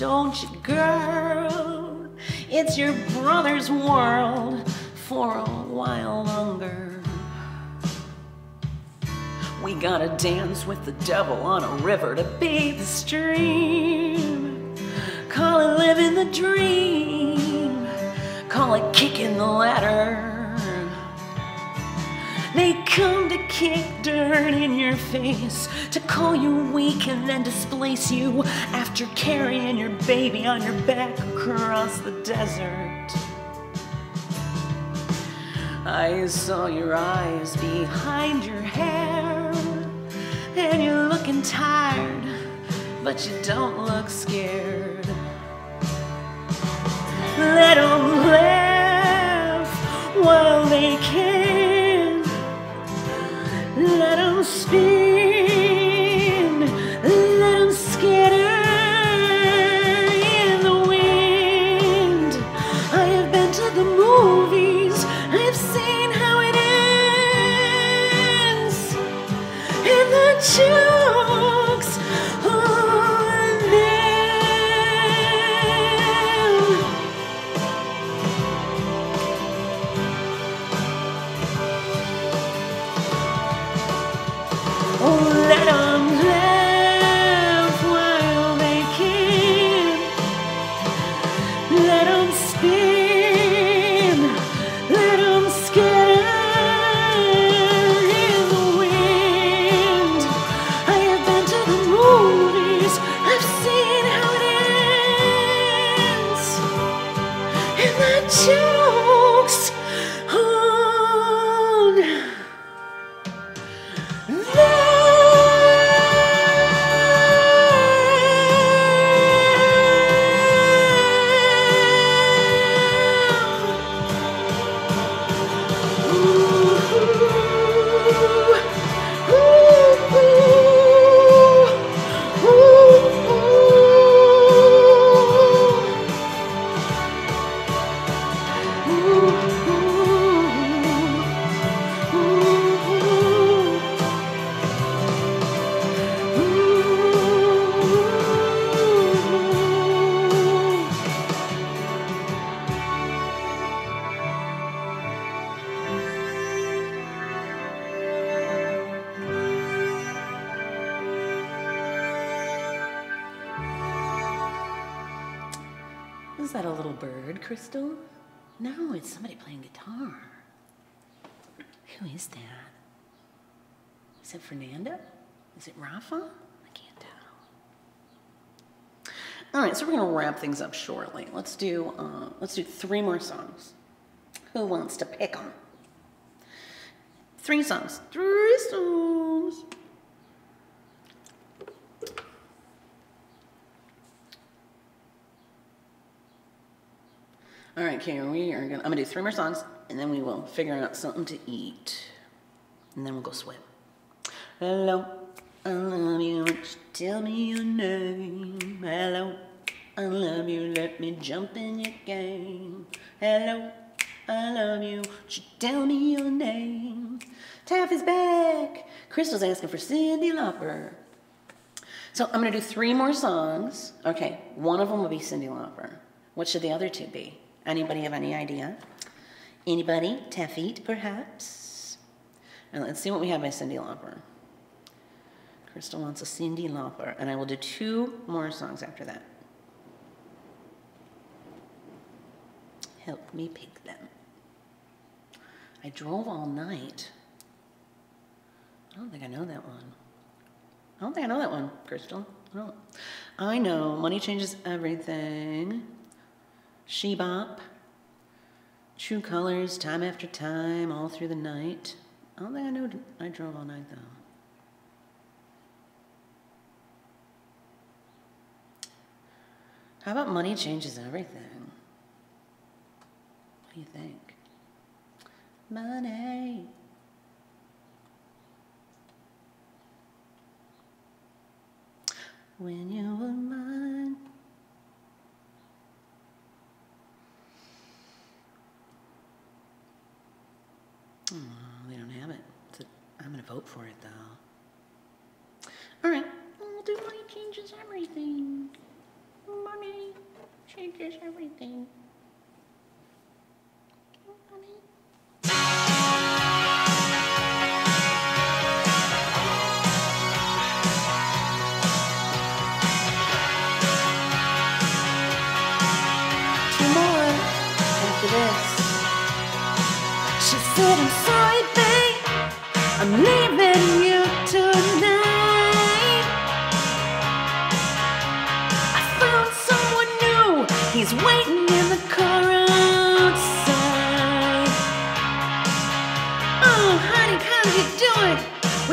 S1: don't you, girl? It's your brother's world for a while longer. We gotta dance with the devil on a river to beat the stream. Call it living the dream. Call it kicking the ladder. They come to kick dirt in your face, to call you weak and then displace you after carrying your baby on your back across the desert. I saw your eyes behind your hair, and you're looking tired, but you don't look scared. Let 'em laugh while they can. Let 'em spin, Crystal? No, it's somebody playing guitar. Who is that? Is it Fernanda? Is it Rafa? I can't tell. All right, so we're gonna wrap things up shortly. Let's do uh, let's do three more songs. Who wants to pick them? Three songs. Three songs. All right, Karen, we are gonna, I'm gonna do three more songs and then we will figure out something to eat. And then we'll go swim. Hello, I love you, tell me your name? Hello, I love you, let me jump in your game. Hello, I love you, tell me your name? Taffy's back. Crystal's asking for Cyndi Lauper. So I'm gonna do three more songs. Okay, one of them will be Cyndi Lauper. What should the other two be? Anybody have any idea? Anybody? Taffy, perhaps? And let's see what we have by Cyndi Lauper. Crystal wants a Cyndi Lauper, and I will do two more songs after that. Help me pick them. I drove all night. I don't think I know that one. I don't think I know that one, Crystal. I don't. I know money changes everything. She Bop. True colors, time after time, all through the night. I don't think I know I drove all night though. How about money changes everything? What do you think? Money. When you were mine. Oh, they don't have it. I'm going to vote for it, though. All right. Well, do money changes everything. Money changes everything.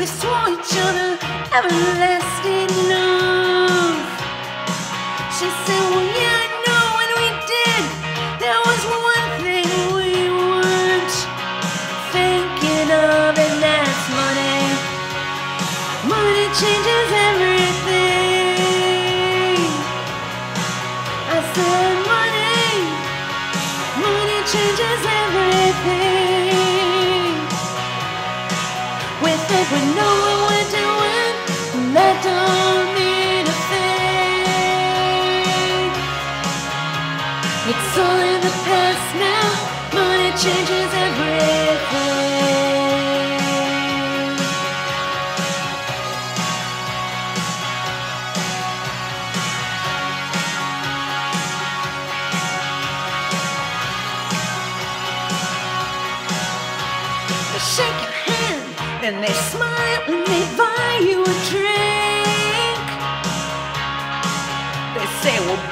S1: Swore each other everlasting love. She said, Well, yeah,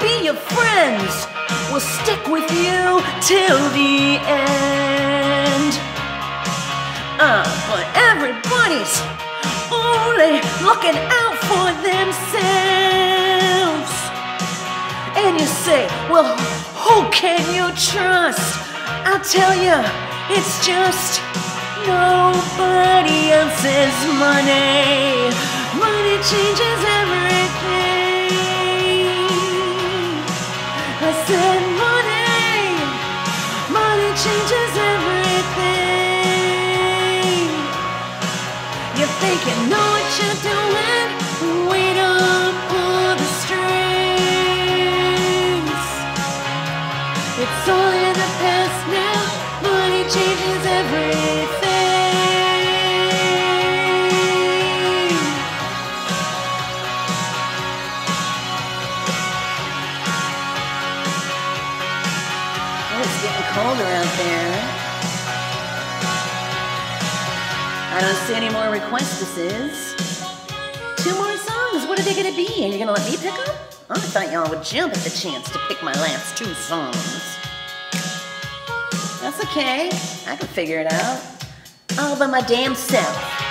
S1: be your friends, we'll stick with you till the end. Uh, but everybody's only looking out for themselves. And you say, well, who can you trust? I'll tell you, it's just nobody else's money. Money changes everything. Think you know more requestuses. Two more songs. What are they gonna be? Are you gonna let me pick them? I thought y'all would jump at the chance to pick my last two songs. That's okay. I can figure it out. All by my damn self.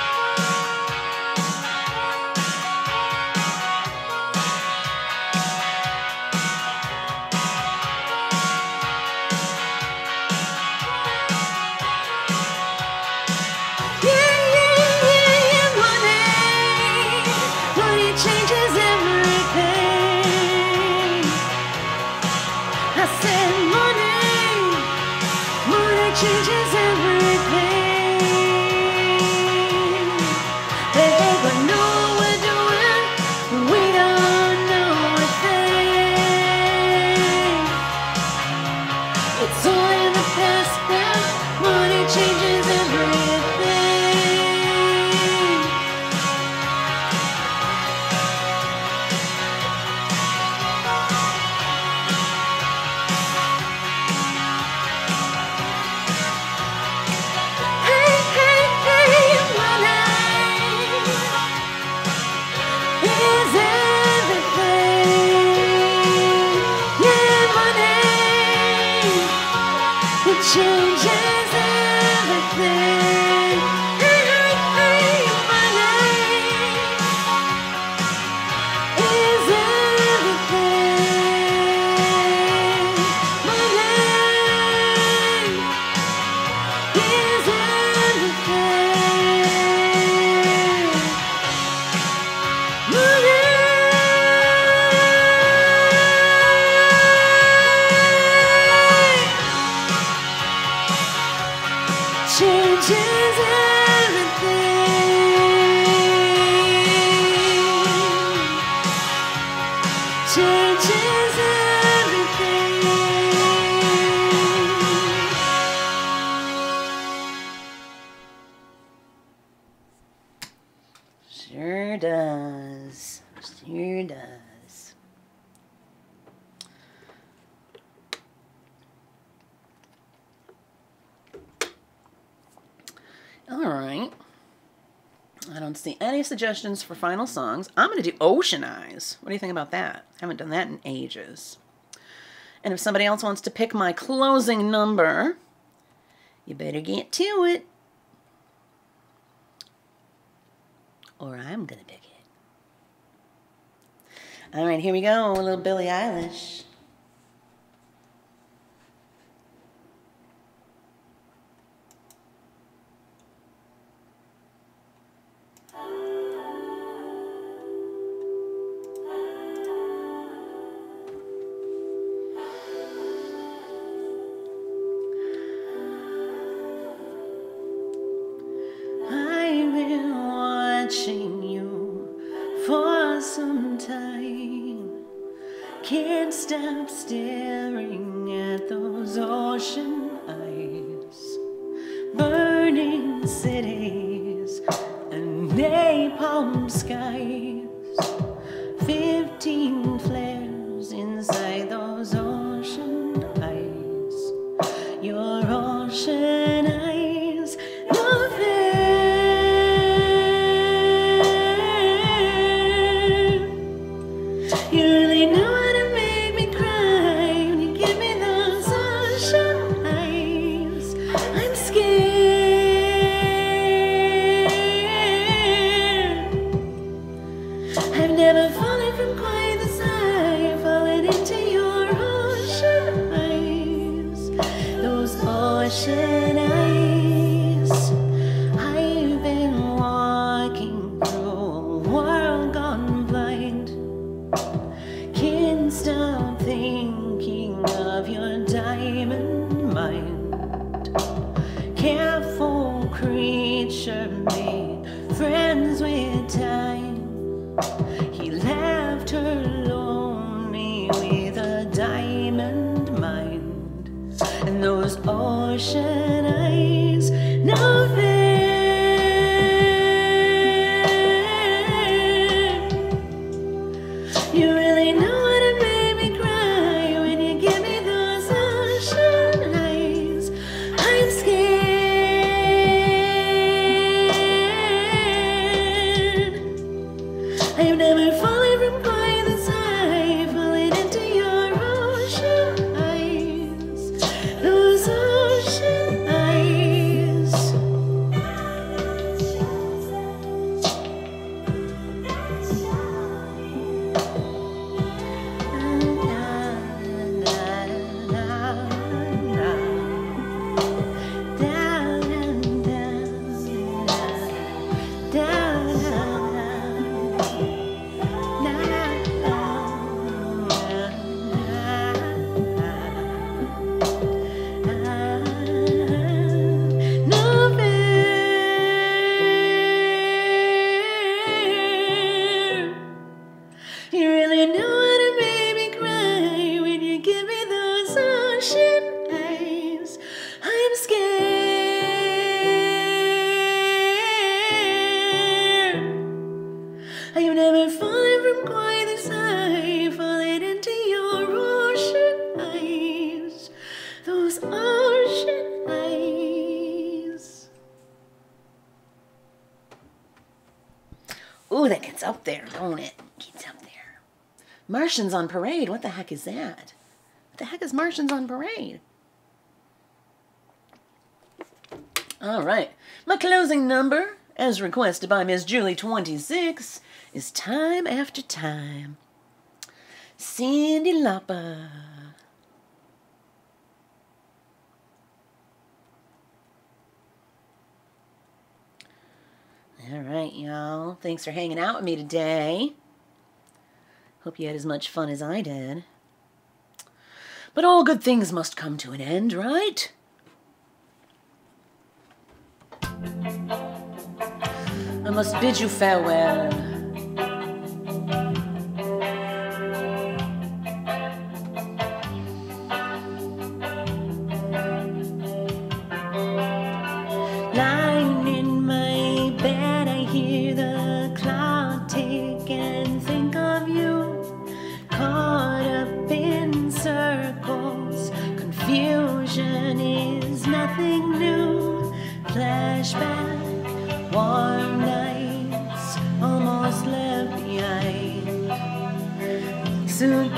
S1: Suggestions for final songs. I'm going to do Ocean Eyes. What do you think about that? Haven't done that in ages. And if somebody else wants to pick my closing number, you better get to it. Or I'm going to pick it. All right, here we go. A little Billie Eilish. Staring at those ocean eyes. Burning cities and napalm skies. Fifteen flares inside those ocean eyes. Your ocean Martians on Parade. What the heck is that? What the heck is Martians on Parade? All right. My closing number, as requested by Miss Julie26, is Time After Time. Cyndi Lauper. All right, y'all. Thanks for hanging out with me today. Hope you had as much fun as I did. But all good things must come to an end, right? I must bid you farewell.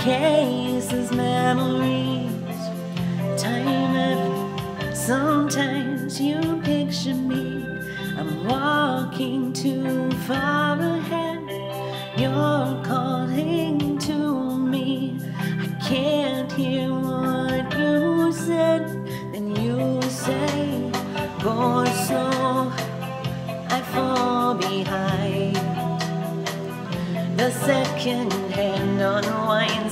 S1: Suitcases, memories, time after Sometimes you picture me. I'm walking too far ahead. You're calling to me. I can't hear what you said. Then you say, Go slow. I fall behind. The second hand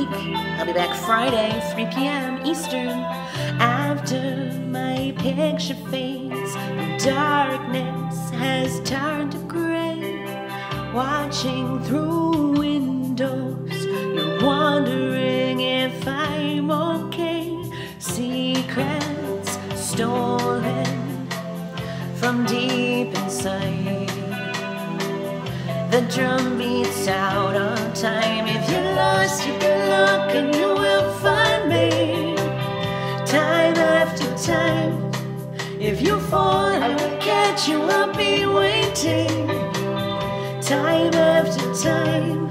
S1: week. I'll be back Friday, 3 p.m. Eastern. After my picture fades, darkness has turned to gray. Watching through windows, you're wondering if I'm okay. Secrets stolen from deep inside. The drum beats out on time. If you're lost, you can look and you will find me. Time after time. If you fall, I will catch you. I'll be waiting. Time after time.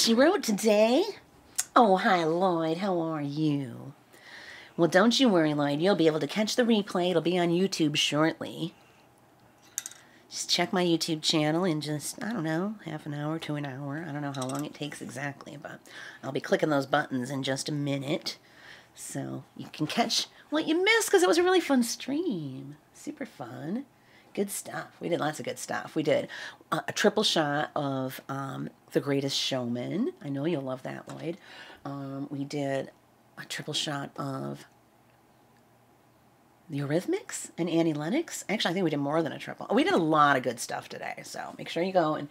S1: She wrote today. Oh, hi, Lloyd. How are you? Well, don't you worry, Lloyd. You'll be able to catch the replay. It'll be on YouTube shortly. just check my YouTube channel in just, I don't know, half an hour to an hour. I don't know how long it takes exactly, but I'll be clicking those buttons in just a minute. So you can catch what you missed because it was a really fun stream. Super fun. Good stuff. We did lots of good stuff. We did a, a triple shot of um, The Greatest Showman. I know you'll love that, Lloyd. Um, we did a triple shot of the Eurythmics and Annie Lennox. Actually, I think we did more than a triple. We did a lot of good stuff today. So make sure you go and,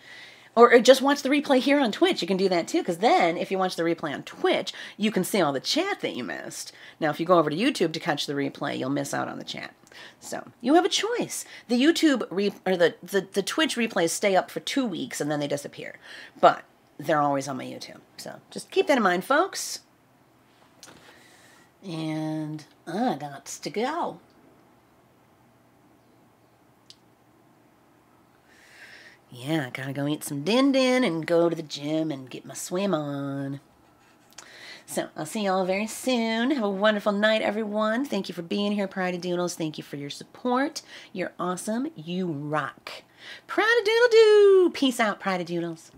S1: or just watch the replay here on Twitch. You can do that too, because then if you watch the replay on Twitch, you can see all the chat that you missed. Now, if you go over to YouTube to catch the replay, you'll miss out on the chat. So you have a choice. The YouTube re- or the, the the Twitch replays stay up for two weeks and then they disappear, but they're always on my YouTube. So just keep that in mind, folks. And I got to go. Yeah, I gotta go eat some din din and go to the gym and get my swim on. So I'll see y'all very soon. Have a wonderful night, everyone. Thank you for being here, Pridadoodles. Thank you for your support. You're awesome. You rock. Pride of Doodle Doo. Peace out, Pridadoodles.